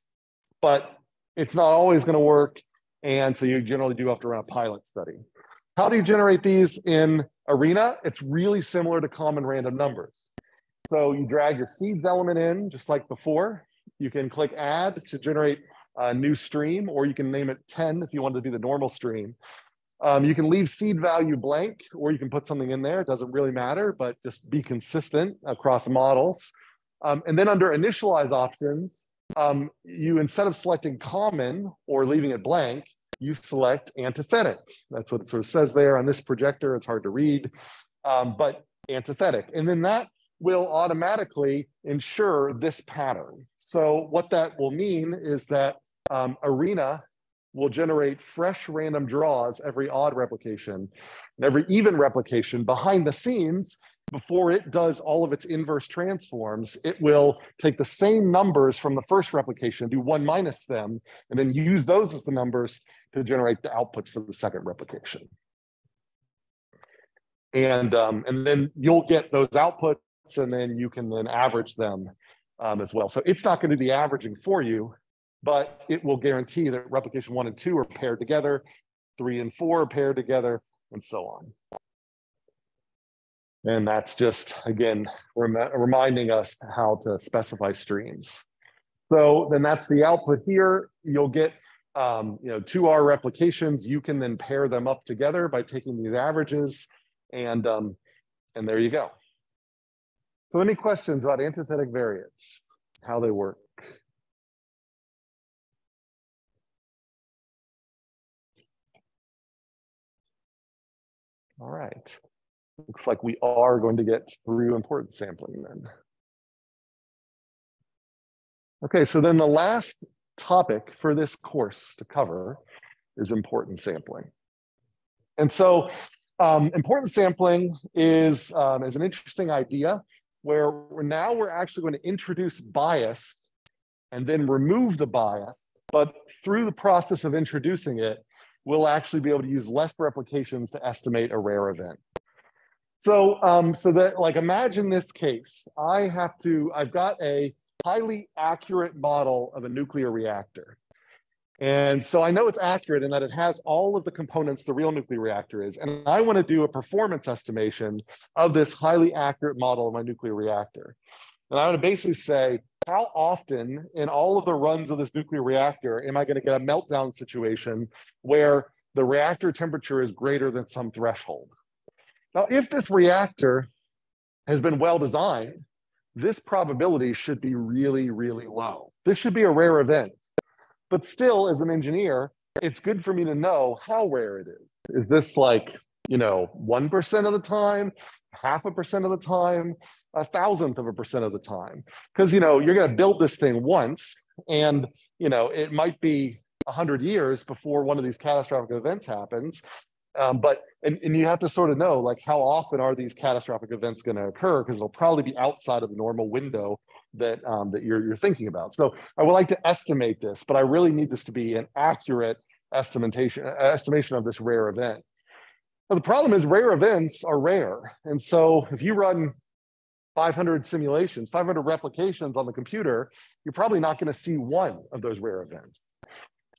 but it's not always going to work. And so you generally do have to run a pilot study. How do you generate these in ARENA? It's really similar to common random numbers. So you drag your seeds element in just like before. You can click add to generate a new stream, or you can name it 10 if you want to be the normal stream. Um, you can leave seed value blank, or you can put something in there. It doesn't really matter, but just be consistent across models. Um, and then under initialize options, um, you instead of selecting common or leaving it blank, you select antithetic. That's what it sort of says there on this projector. It's hard to read, um, but antithetic. And then that will automatically ensure this pattern. So what that will mean is that um, ARENA will generate fresh random draws every odd replication and every even replication behind the scenes before it does all of its inverse transforms, it will take the same numbers from the first replication, do one minus them, and then use those as the numbers to generate the outputs for the second replication. And, um, and then you'll get those outputs and then you can then average them um, as well. So it's not going to the averaging for you, but it will guarantee that replication one and two are paired together, three and four are paired together, and so on. And that's just, again, rem reminding us how to specify streams. So then that's the output here. You'll get um, you know, two R replications. You can then pair them up together by taking these averages and, um, and there you go. So any questions about antithetic variates, how they work? All right. Looks like we are going to get through importance sampling then. Okay, so then the last topic for this course to cover is importance sampling. And so um, importance sampling is, um, is an interesting idea where now we're actually going to introduce bias and then remove the bias. But through the process of introducing it, we'll actually be able to use less replications to estimate a rare event. So, um, so that like imagine this case. I have to, I've got a highly accurate model of a nuclear reactor. And so I know it's accurate in that it has all of the components the real nuclear reactor is. And I want to do a performance estimation of this highly accurate model of my nuclear reactor. And I want to basically say, how often in all of the runs of this nuclear reactor am I going to get a meltdown situation where the reactor temperature is greater than some threshold? Now, if this reactor has been well designed, this probability should be really, really low. This should be a rare event. But still, as an engineer, it's good for me to know how rare it is. Is this like, you know, 1% of the time, half a percent of the time, a thousandth of a percent of the time? Because, you know, you're going to build this thing once and, you know, it might be 100 years before one of these catastrophic events happens. Um, but and, and you have to sort of know like how often are these catastrophic events going to occur because it'll probably be outside of the normal window that um, that you're, you're thinking about. So I would like to estimate this, but I really need this to be an accurate estimation estimation of this rare event. Now, the problem is rare events are rare. And so if you run 500 simulations, 500 replications on the computer, you're probably not going to see one of those rare events.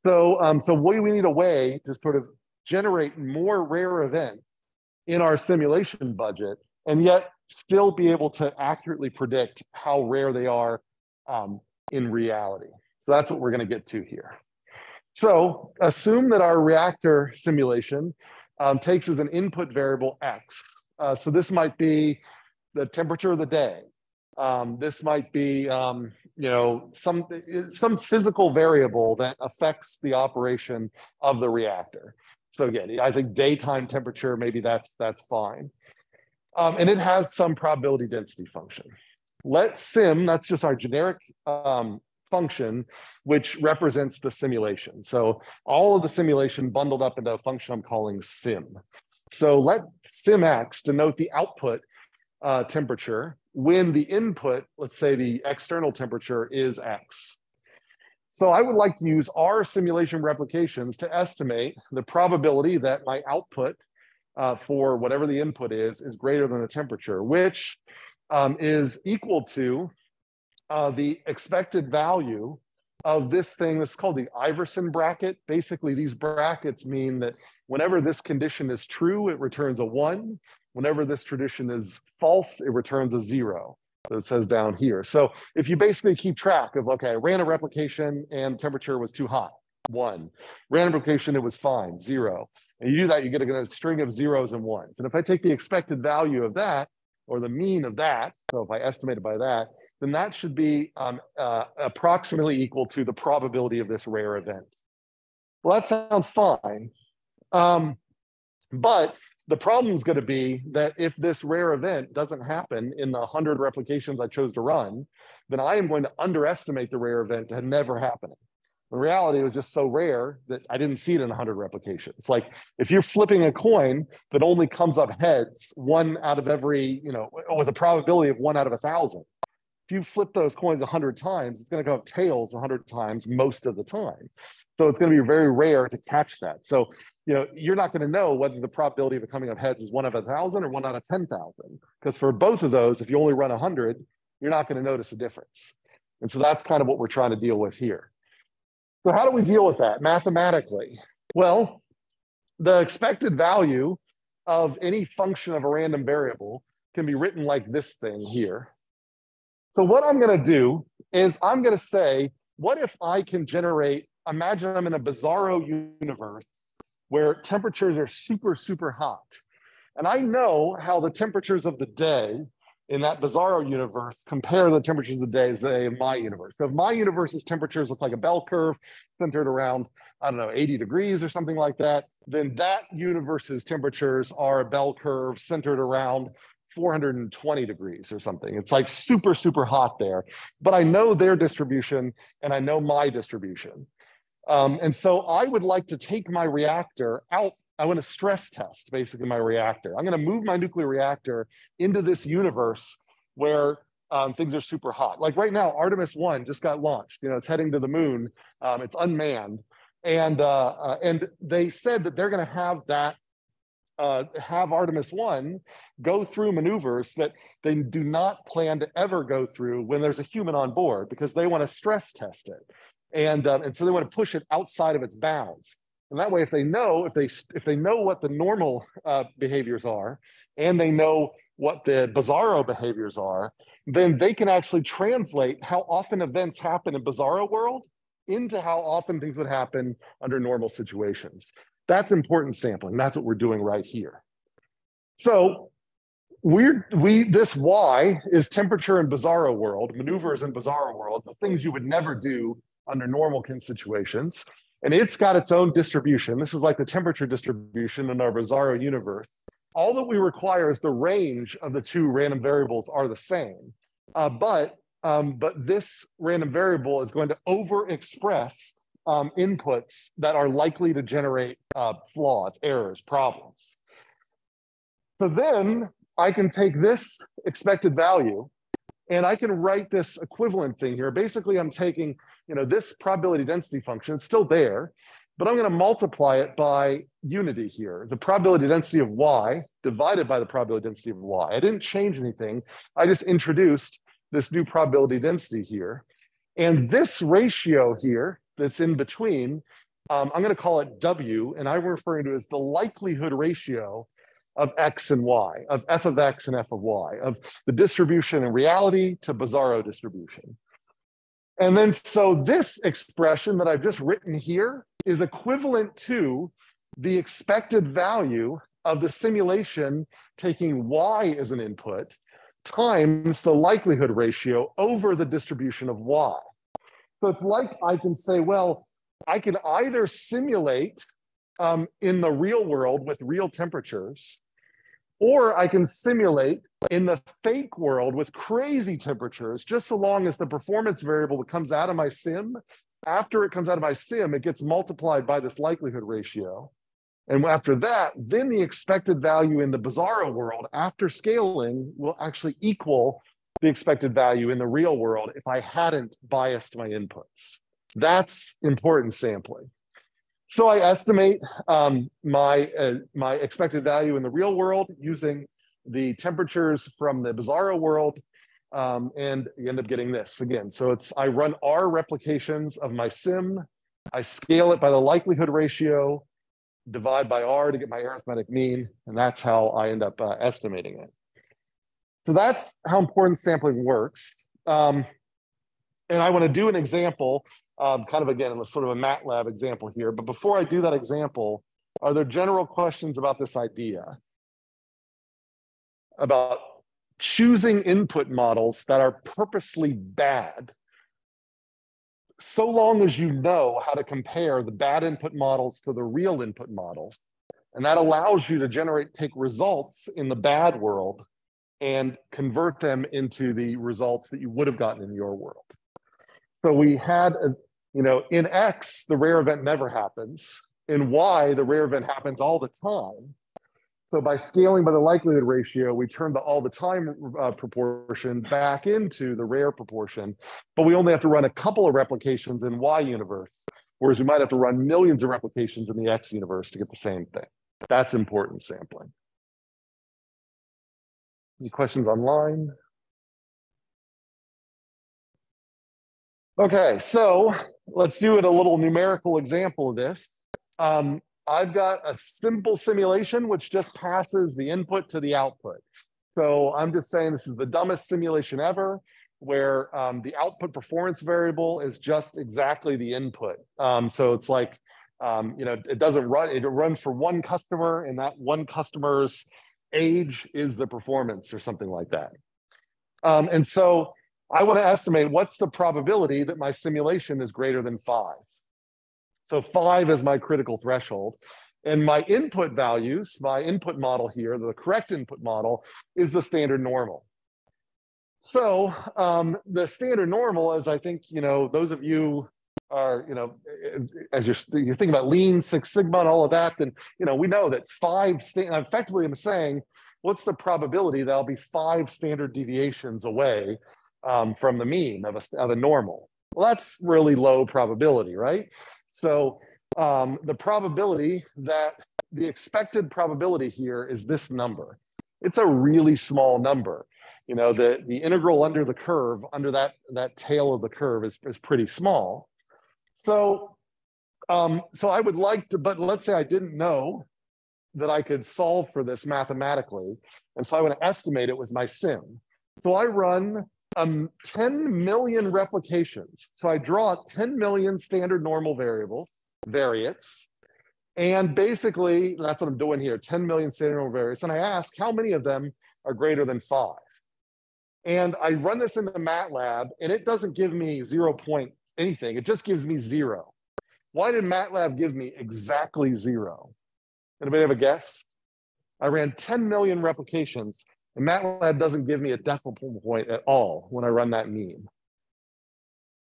So, um, so we, we need a way to sort of generate more rare events in our simulation budget and yet still be able to accurately predict how rare they are um, in reality. So that's what we're going to get to here. So assume that our reactor simulation um, takes as an input variable x. Uh, so this might be the temperature of the day. Um, this might be, um, you know, some some physical variable that affects the operation of the reactor. So again, I think daytime temperature, maybe that's that's fine. Um, and it has some probability density function. Let sim, that's just our generic um, function, which represents the simulation. So all of the simulation bundled up into a function I'm calling sim. So let sim x denote the output uh, temperature when the input, let's say the external temperature is x. So I would like to use our simulation replications to estimate the probability that my output uh, for whatever the input is, is greater than the temperature, which um, is equal to uh, the expected value of this thing that's called the Iverson bracket. Basically, these brackets mean that whenever this condition is true, it returns a one. Whenever this tradition is false, it returns a zero. That it says down here. So if you basically keep track of, okay, I ran a replication and temperature was too hot, one. Ran a replication, it was fine, zero. And you do that, you get a, a string of zeros and ones. And if I take the expected value of that, or the mean of that, so if I estimate it by that, then that should be um, uh, approximately equal to the probability of this rare event. Well, that sounds fine. Um, but the problem is going to be that if this rare event doesn't happen in the 100 replications I chose to run, then I am going to underestimate the rare event to never happening. In reality, it was just so rare that I didn't see it in 100 replications. Like if you're flipping a coin that only comes up heads one out of every, you know, with a probability of one out of a thousand, if you flip those coins 100 times, it's going to go up tails 100 times most of the time. So it's going to be very rare to catch that. So, you know, you're not going to know whether the probability of it coming up heads is one out of a thousand or one out of 10,000. Because for both of those, if you only run 100, you're not going to notice a difference. And so that's kind of what we're trying to deal with here. So how do we deal with that mathematically? Well, the expected value of any function of a random variable can be written like this thing here. So what I'm going to do is I'm going to say, what if I can generate, imagine I'm in a bizarro universe where temperatures are super, super hot. And I know how the temperatures of the day in that bizarro universe compare the temperatures of the day, say, in my universe. So if my universe's temperatures look like a bell curve centered around, I don't know, 80 degrees or something like that, then that universe's temperatures are a bell curve centered around 420 degrees or something. It's like super, super hot there. But I know their distribution and I know my distribution. Um, and so I would like to take my reactor out I want to stress test basically my reactor. I'm going to move my nuclear reactor into this universe where um, things are super hot. Like right now, Artemis 1 just got launched. You know, it's heading to the moon. Um, it's unmanned. And, uh, uh, and they said that they're going to have that, uh, have Artemis 1 go through maneuvers that they do not plan to ever go through when there's a human on board because they want to stress test it. And, uh, and so they want to push it outside of its bounds. And that way, if they know, if they if they know what the normal uh, behaviors are, and they know what the bizarro behaviors are, then they can actually translate how often events happen in bizarro world into how often things would happen under normal situations. That's importance sampling. That's what we're doing right here. So we're, we, this Y is temperature in bizarro world, maneuvers in bizarro world, the things you would never do under normal situations. And it's got its own distribution. This is like the temperature distribution in our Bizarro universe. All that we require is the range of the two random variables are the same. Uh, but, um, but this random variable is going to overexpress um, inputs that are likely to generate uh, flaws, errors, problems. So then I can take this expected value and I can write this equivalent thing here. Basically, I'm taking you know, this probability density function, it's still there, but I'm going to multiply it by unity here, the probability density of y divided by the probability density of y. I didn't change anything. I just introduced this new probability density here. And this ratio here that's in between, um, I'm going to call it W, and I'm referring to as the likelihood ratio of X and Y, of f of X and f of Y, of the distribution in reality to bizarro distribution. And then, so this expression that I've just written here is equivalent to the expected value of the simulation taking y as an input times the likelihood ratio over the distribution of y. So it's like I can say, well, I can either simulate um, in the real world with real temperatures, or I can simulate in the fake world with crazy temperatures, just so long as the performance variable that comes out of my sim, after it comes out of my sim, it gets multiplied by this likelihood ratio. And after that, then the expected value in the Bizarro world after scaling will actually equal the expected value in the real world if I hadn't biased my inputs. That's importance sampling. So I estimate um, my, uh, my expected value in the real world using the temperatures from the Bizarro world, um, and you end up getting this again. So it's I run R replications of my sim, I scale it by the likelihood ratio, divide by R to get my arithmetic mean, and that's how I end up uh, estimating it. So that's how importance sampling works. Um, and I want to do an example, um, kind of again, sort of a MATLAB example here. But before I do that example, are there general questions about this idea? About choosing input models that are purposely bad so long as you know how to compare the bad input models to the real input models. And that allows you to generate, take results in the bad world and convert them into the results that you would have gotten in your world. So we had, a, you know, in X, the rare event never happens. In Y, the rare event happens all the time. So by scaling by the likelihood ratio, we turn the all the time uh, proportion back into the rare proportion, but we only have to run a couple of replications in Y universe, whereas we might have to run millions of replications in the X universe to get the same thing. That's importance sampling. Any questions online? Okay, so let's do it a little numerical example of this. Um, I've got a simple simulation which just passes the input to the output. So I'm just saying this is the dumbest simulation ever where um, the output performance variable is just exactly the input. Um, so it's like, um, you know, it doesn't run, it runs for one customer and that one customer's age is the performance or something like that. Um, and so I want to estimate what's the probability that my simulation is greater than five. So five is my critical threshold. And my input values, my input model here, the correct input model, is the standard normal. So um, the standard normal is, I think, you know, those of you are, you know, as you're, you're thinking about lean, Six Sigma, and all of that, then, you know, we know that five, effectively I'm saying, what's the probability that I'll be five standard deviations away um, from the mean of a, of a normal? Well, that's really low probability, right? So um, the probability that the expected probability here is this number. It's a really small number. You know, the, the integral under the curve, under that, that tail of the curve is, is pretty small. So, um, so I would like to, but let's say I didn't know that I could solve for this mathematically. And so I want to estimate it with my sim. So I run um, 10 million replications. So I draw 10 million standard normal variables, variates, and basically that's what I'm doing here, 10 million standard normal variates. And I ask how many of them are greater than five? And I run this into MATLAB and it doesn't give me zero point anything. It just gives me zero. Why did MATLAB give me exactly zero? Anybody have a guess? I ran 10 million replications and MATLAB doesn't give me a decimal point at all when I run that mean.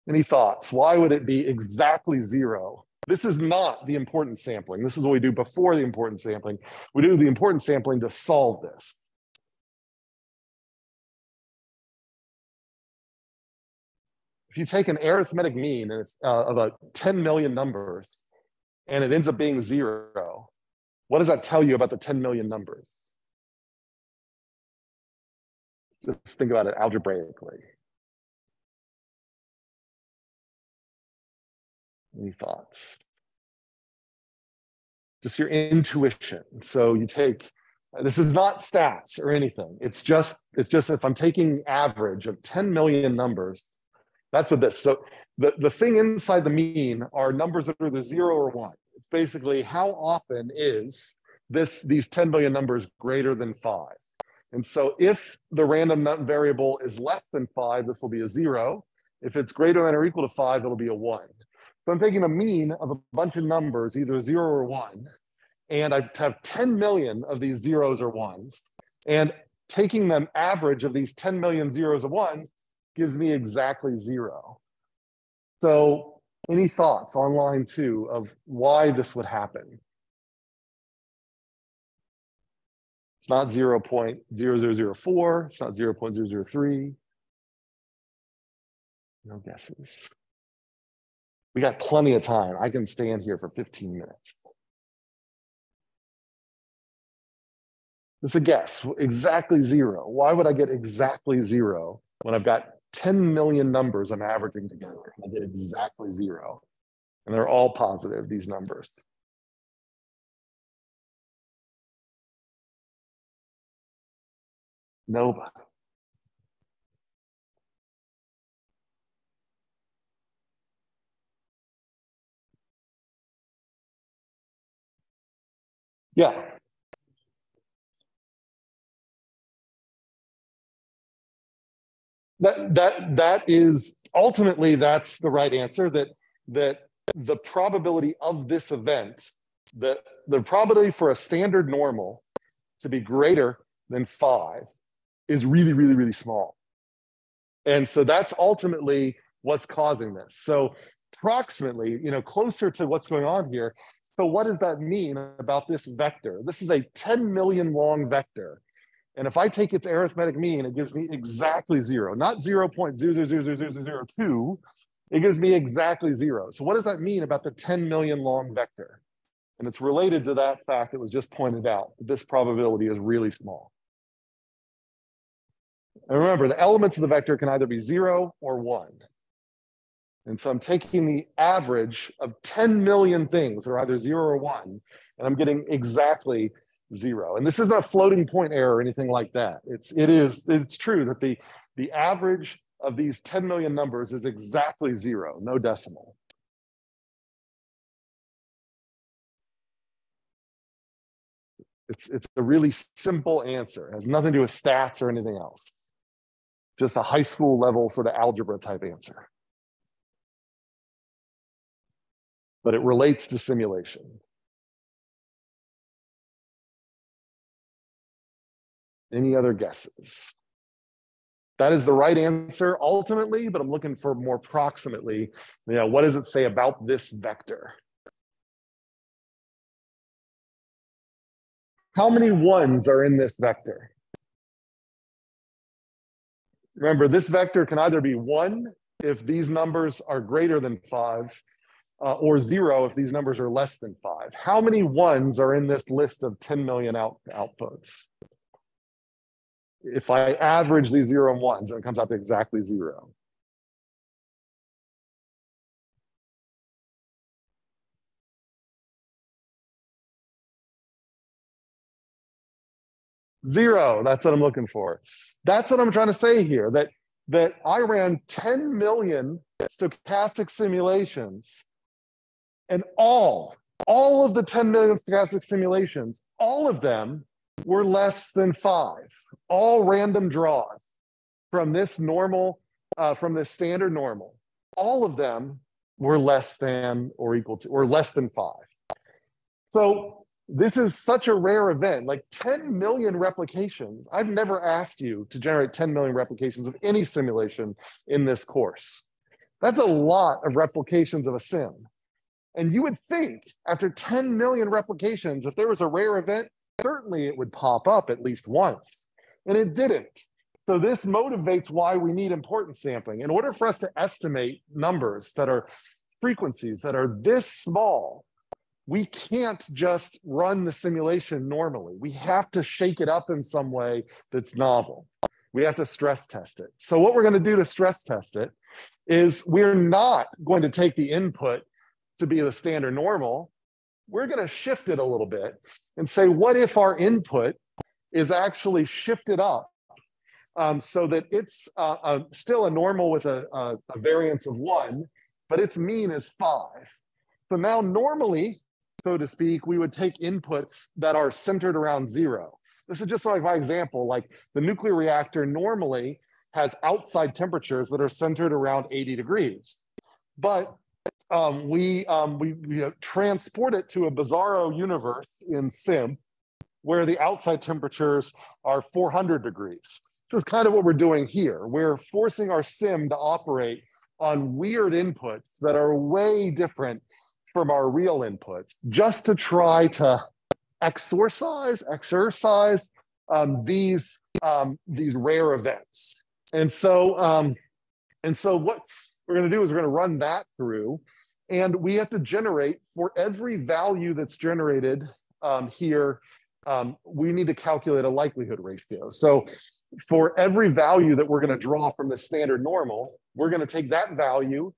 Any thoughts? Why would it be exactly zero? This is not the importance sampling. This is what we do before the importance sampling. We do the importance sampling to solve this. If you take an arithmetic mean and it's uh, of a 10 million numbers and it ends up being zero, what does that tell you about the 10 million numbers? Just think about it algebraically. Any thoughts? Just your intuition. So you take, this is not stats or anything. It's just, it's just if I'm taking average of 10 million numbers, that's what this. So the, the thing inside the mean are numbers that are the zero or one. It's basically how often is this these 10 million numbers greater than five. And so if the random variable is less than five, this will be a zero. If it's greater than or equal to five, it'll be a one. So I'm taking a mean of a bunch of numbers, either zero or one, and I have 10 million of these zeros or ones. And taking the average of these 10 million zeros or ones gives me exactly zero. So any thoughts on line two of why this would happen? It's not 0 0.0004, it's not 0 0.003. No guesses. We got plenty of time. I can stand here for 15 minutes. It's a guess, exactly zero. Why would I get exactly zero when I've got 10 million numbers I'm averaging together? I get exactly zero. And they're all positive, these numbers. Nobody. Yeah. That that that is ultimately that's the right answer. That that the probability of this event, that the probability for a standard normal to be greater than five is really, really, really small. And so that's ultimately what's causing this. So approximately, you know, closer to what's going on here. So what does that mean about this vector? This is a 10 million long vector. And if I take its arithmetic mean, it gives me exactly zero, not 0 0.000002. It gives me exactly zero. So what does that mean about the 10 million long vector? And it's related to that fact that was just pointed out, that this probability is really small. And remember, the elements of the vector can either be zero or one. And so I'm taking the average of 10 million things that are either zero or one, and I'm getting exactly zero. And this isn't a floating point error or anything like that. It's, it is, it's true that the, the average of these 10 million numbers is exactly zero, no decimal. It's, it's a really simple answer. It has nothing to do with stats or anything else just a high school level sort of algebra type answer. But it relates to simulation. Any other guesses? That is the right answer ultimately, but I'm looking for more proximately, you know, what does it say about this vector? How many ones are in this vector? Remember, this vector can either be one if these numbers are greater than five, uh, or zero if these numbers are less than five. How many ones are in this list of 10 million out, outputs? If I average these zero and ones, it comes out to exactly zero. Zero, that's what I'm looking for. That's what I'm trying to say here, that, that I ran 10 million stochastic simulations and all, all of the 10 million stochastic simulations, all of them were less than five, all random draws from this normal, uh, from this standard normal. All of them were less than or equal to, or less than five. So this is such a rare event, like 10 million replications. I've never asked you to generate 10 million replications of any simulation in this course. That's a lot of replications of a sim. And you would think after 10 million replications, if there was a rare event, certainly it would pop up at least once. And it didn't. So this motivates why we need importance sampling. In order for us to estimate numbers that are frequencies that are this small, we can't just run the simulation normally. We have to shake it up in some way that's novel. We have to stress test it. So what we're going to do to stress test it is we're not going to take the input to be the standard normal. We're going to shift it a little bit and say, what if our input is actually shifted up um, so that it's uh, uh, still a normal with a, a, a variance of one, but its mean is five. So now normally, so to speak, we would take inputs that are centered around zero. This is just like my example, like the nuclear reactor normally has outside temperatures that are centered around 80 degrees. But um, we, um, we, we transport it to a bizarro universe in SIM where the outside temperatures are 400 degrees. So it's kind of what we're doing here. We're forcing our sim to operate on weird inputs that are way different from our real inputs just to try to exorcise, exercise um, these, um, these rare events. And so, um, and so what we're gonna do is we're gonna run that through and we have to generate for every value that's generated um, here, um, we need to calculate a likelihood ratio. So for every value that we're gonna draw from the standard normal, we're gonna take that value,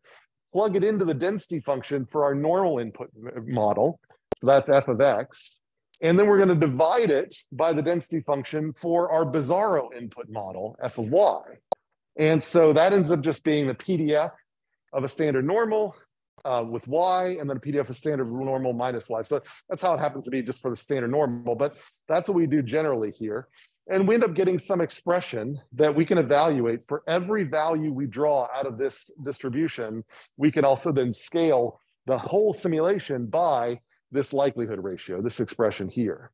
plug it into the density function for our normal input model. So that's f of x. And then we're going to divide it by the density function for our bizarro input model, f of y. And so that ends up just being the PDF of a standard normal uh, with y, and then a PDF of standard normal minus y. So that's how it happens to be just for the standard normal, but that's what we do generally here. And we end up getting some expression that we can evaluate for every value we draw out of this distribution. We can also then scale the whole simulation by this likelihood ratio, this expression here.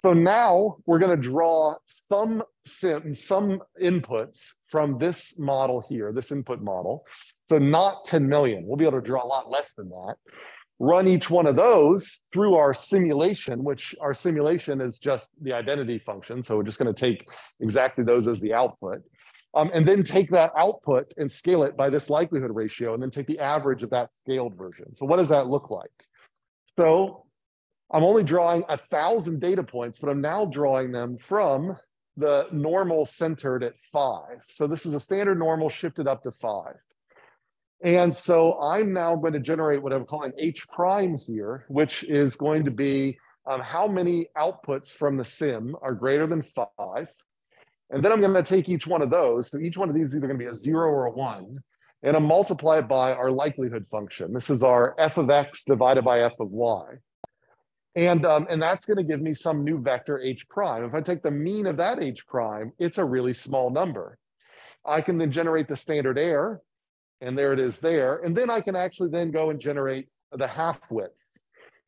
So now we're going to draw some sim, some inputs from this model here, this input model. So not 10 million. We'll be able to draw a lot less than that. Run each one of those through our simulation, which our simulation is just the identity function. So we're just going to take exactly those as the output. Um, and then take that output and scale it by this likelihood ratio, and then take the average of that scaled version. So what does that look like? So I'm only drawing a thousand data points, but I'm now drawing them from the normal centered at five. So this is a standard normal shifted up to five. And so I'm now going to generate what I'm calling H prime here, which is going to be um, how many outputs from the sim are greater than five. And then I'm going to take each one of those. So each one of these is either going to be a zero or a one and I multiply it by our likelihood function. This is our f of x divided by f of y. And, um, and that's going to give me some new vector h prime. If I take the mean of that h prime, it's a really small number. I can then generate the standard error, and there it is there. And then I can actually then go and generate the half width.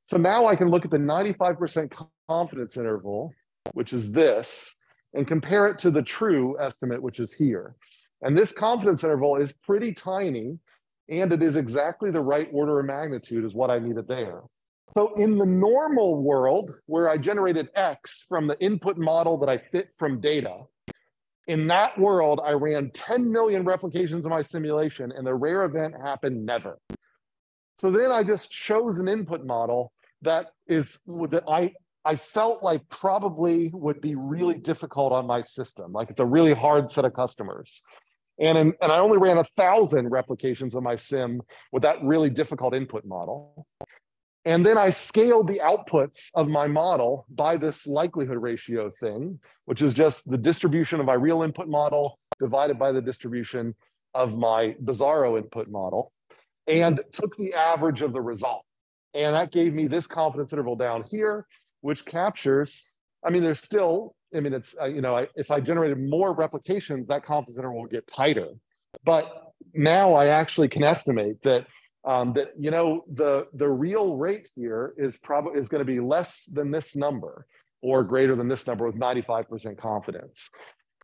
So now I can look at the 95% confidence interval, which is this, and compare it to the true estimate, which is here. And this confidence interval is pretty tiny, and it is exactly the right order of magnitude as what I needed there. So in the normal world, where I generated X from the input model that I fit from data, in that world, I ran 10 million replications of my simulation, and the rare event happened never. So then I just chose an input model that is that I I felt like probably would be really difficult on my system. Like it's a really hard set of customers. And, in, and I only ran a thousand replications of my sim with that really difficult input model. And then I scaled the outputs of my model by this likelihood ratio thing, which is just the distribution of my real input model divided by the distribution of my Bizarro input model, and took the average of the result. And that gave me this confidence interval down here, which captures, I mean, there's still I mean, it's, uh, you know, I, if I generated more replications, that confidence interval will get tighter. But now I actually can estimate that um, that you know the the real rate here is probably is going to be less than this number or greater than this number with 95% confidence.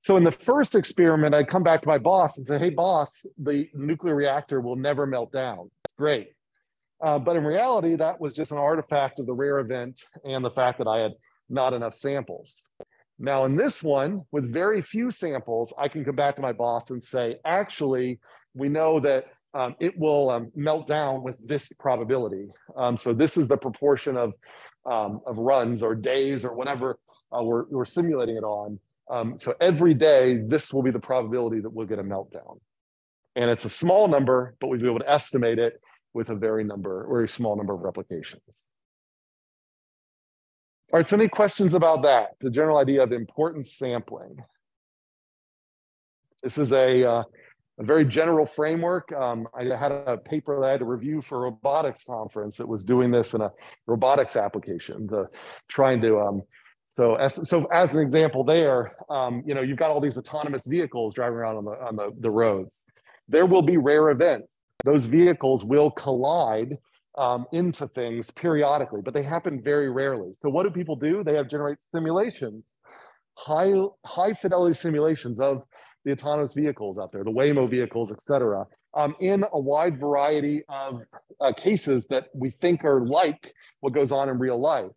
So in the first experiment, I'd come back to my boss and say, "Hey, boss, the nuclear reactor will never melt down." It's great, uh, but in reality, that was just an artifact of the rare event and the fact that I had not enough samples. Now in this one, with very few samples, I can come back to my boss and say, actually, we know that um, it will um, melt down with this probability. Um, so this is the proportion of, um, of runs or days or whatever uh, we're, we're simulating it on. Um, so every day, this will be the probability that we'll get a meltdown. And it's a small number, but we'll be able to estimate it with a very number, very small number of replications. All right, so any questions about that? The general idea of importance sampling. This is a, uh, a very general framework. Um, I had a paper that I had to review for a robotics conference that was doing this in a robotics application, the, trying to um, so as, so as an example there, um, you know, you've got all these autonomous vehicles driving around on the, on the, the roads. There will be rare events. Those vehicles will collide um, into things periodically, but they happen very rarely. So what do people do? They have generate simulations, high, high fidelity simulations of the autonomous vehicles out there, the Waymo vehicles, et cetera, um, in a wide variety of uh, cases that we think are like what goes on in real life.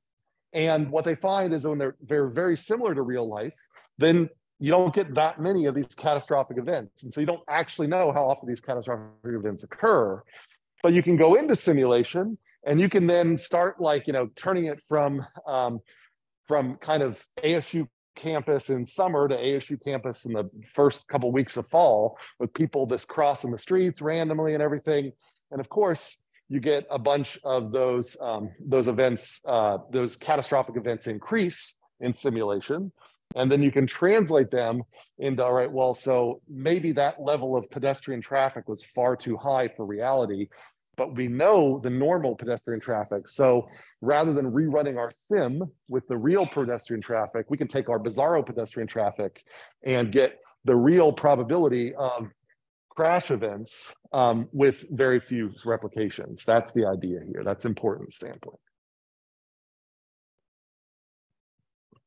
And what they find is when they're, they're very similar to real life, then you don't get that many of these catastrophic events. And so you don't actually know how often these catastrophic events occur. But you can go into simulation and you can then start like, you know, turning it from um, from kind of ASU campus in summer to ASU campus in the first couple weeks of fall with people just crossing the streets randomly and everything. And of course, you get a bunch of those um, those events, uh, those catastrophic events increase in simulation. And then you can translate them into, all right, well, so maybe that level of pedestrian traffic was far too high for reality, but we know the normal pedestrian traffic. So rather than rerunning our sim with the real pedestrian traffic, we can take our bizarro pedestrian traffic and get the real probability of crash events um, with very few replications. That's the idea here. That's importance sampling.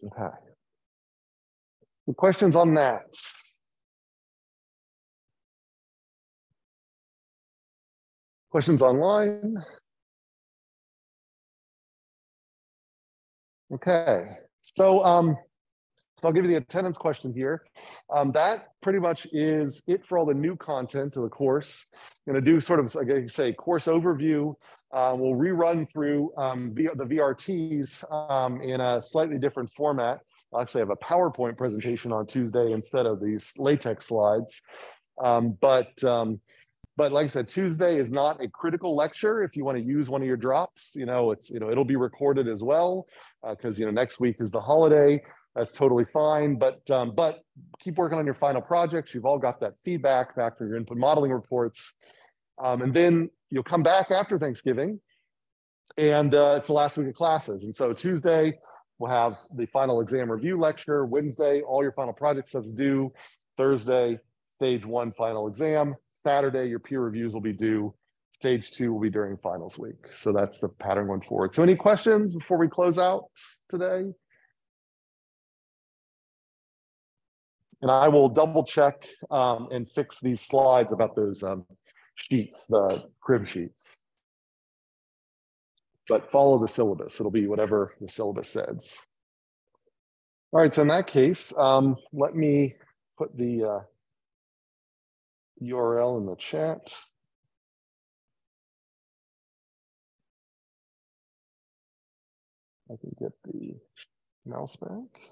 Okay. Questions on that? Questions online? Okay, so um, so I'll give you the attendance question here. Um, that pretty much is it for all the new content of the course. I'm gonna do sort of, like I say, course overview. Uh, we'll rerun through um, the VRTs um, in a slightly different format. I'll actually have a PowerPoint presentation on Tuesday instead of these LaTeX slides. Um, but um, but like I said, Tuesday is not a critical lecture. If you want to use one of your drops, you know, it's, you know, it'll be recorded as well because, uh, you know, next week is the holiday. That's totally fine. But, um, but keep working on your final projects. You've all got that feedback back from your input modeling reports. Um, and then you'll come back after Thanksgiving and uh, it's the last week of classes. And so Tuesday, we'll have the final exam review lecture. Wednesday, all your final project stuff's due. Thursday, stage one final exam. Saturday, your peer reviews will be due. Stage two will be during finals week. So that's the pattern going forward. So any questions before we close out today? And I will double check um, and fix these slides about those um, sheets, the crib sheets. But follow the syllabus. It'll be whatever the syllabus says. All right, so in that case, um, let me put the uh, URL in the chat. I can get the mouse back.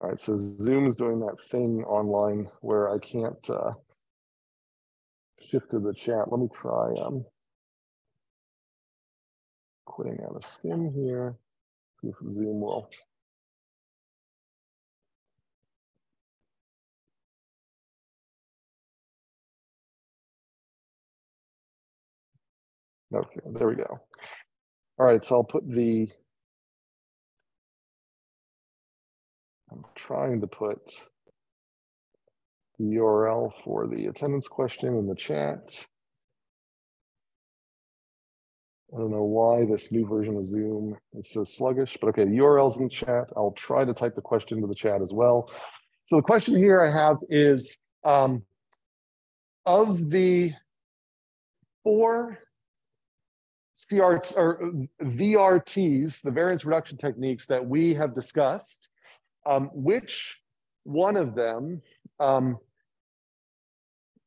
All right, so Zoom is doing that thing online where I can't uh, shift to the chat. Let me try um, quitting out of skin here. See if Zoom will. Okay, there we go. All right, so I'll put the, I'm trying to put the URL for the attendance question in the chat. I don't know why this new version of Zoom is so sluggish, but okay, the URL's in the chat. I'll try to type the question into the chat as well. So the question here I have is, um, of the four CRT or VRTs, the variance reduction techniques that we have discussed, um, which one of them um,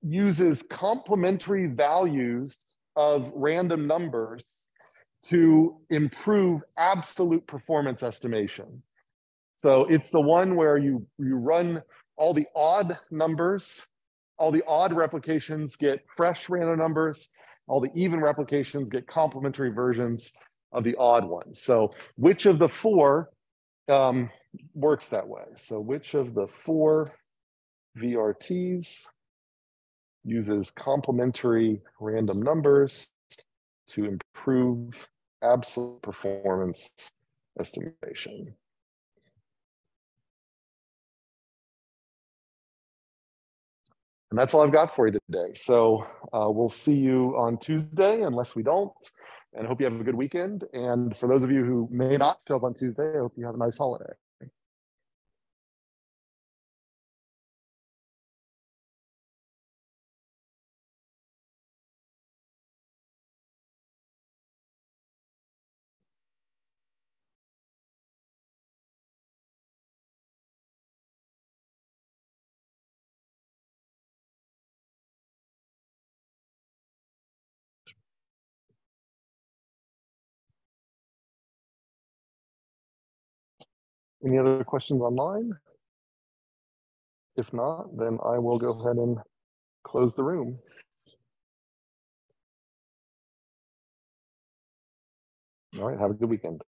uses complementary values of random numbers to improve absolute performance estimation. So it's the one where you, you run all the odd numbers, all the odd replications get fresh random numbers, all the even replications get complementary versions, of the odd ones. So which of the four um, works that way? So which of the four VRTs uses complementary random numbers to improve absolute performance estimation? And that's all I've got for you today. So uh, we'll see you on Tuesday, unless we don't. And I hope you have a good weekend. And for those of you who may not show up on Tuesday, I hope you have a nice holiday. Any other questions online? If not, then I will go ahead and close the room. All right, have a good weekend.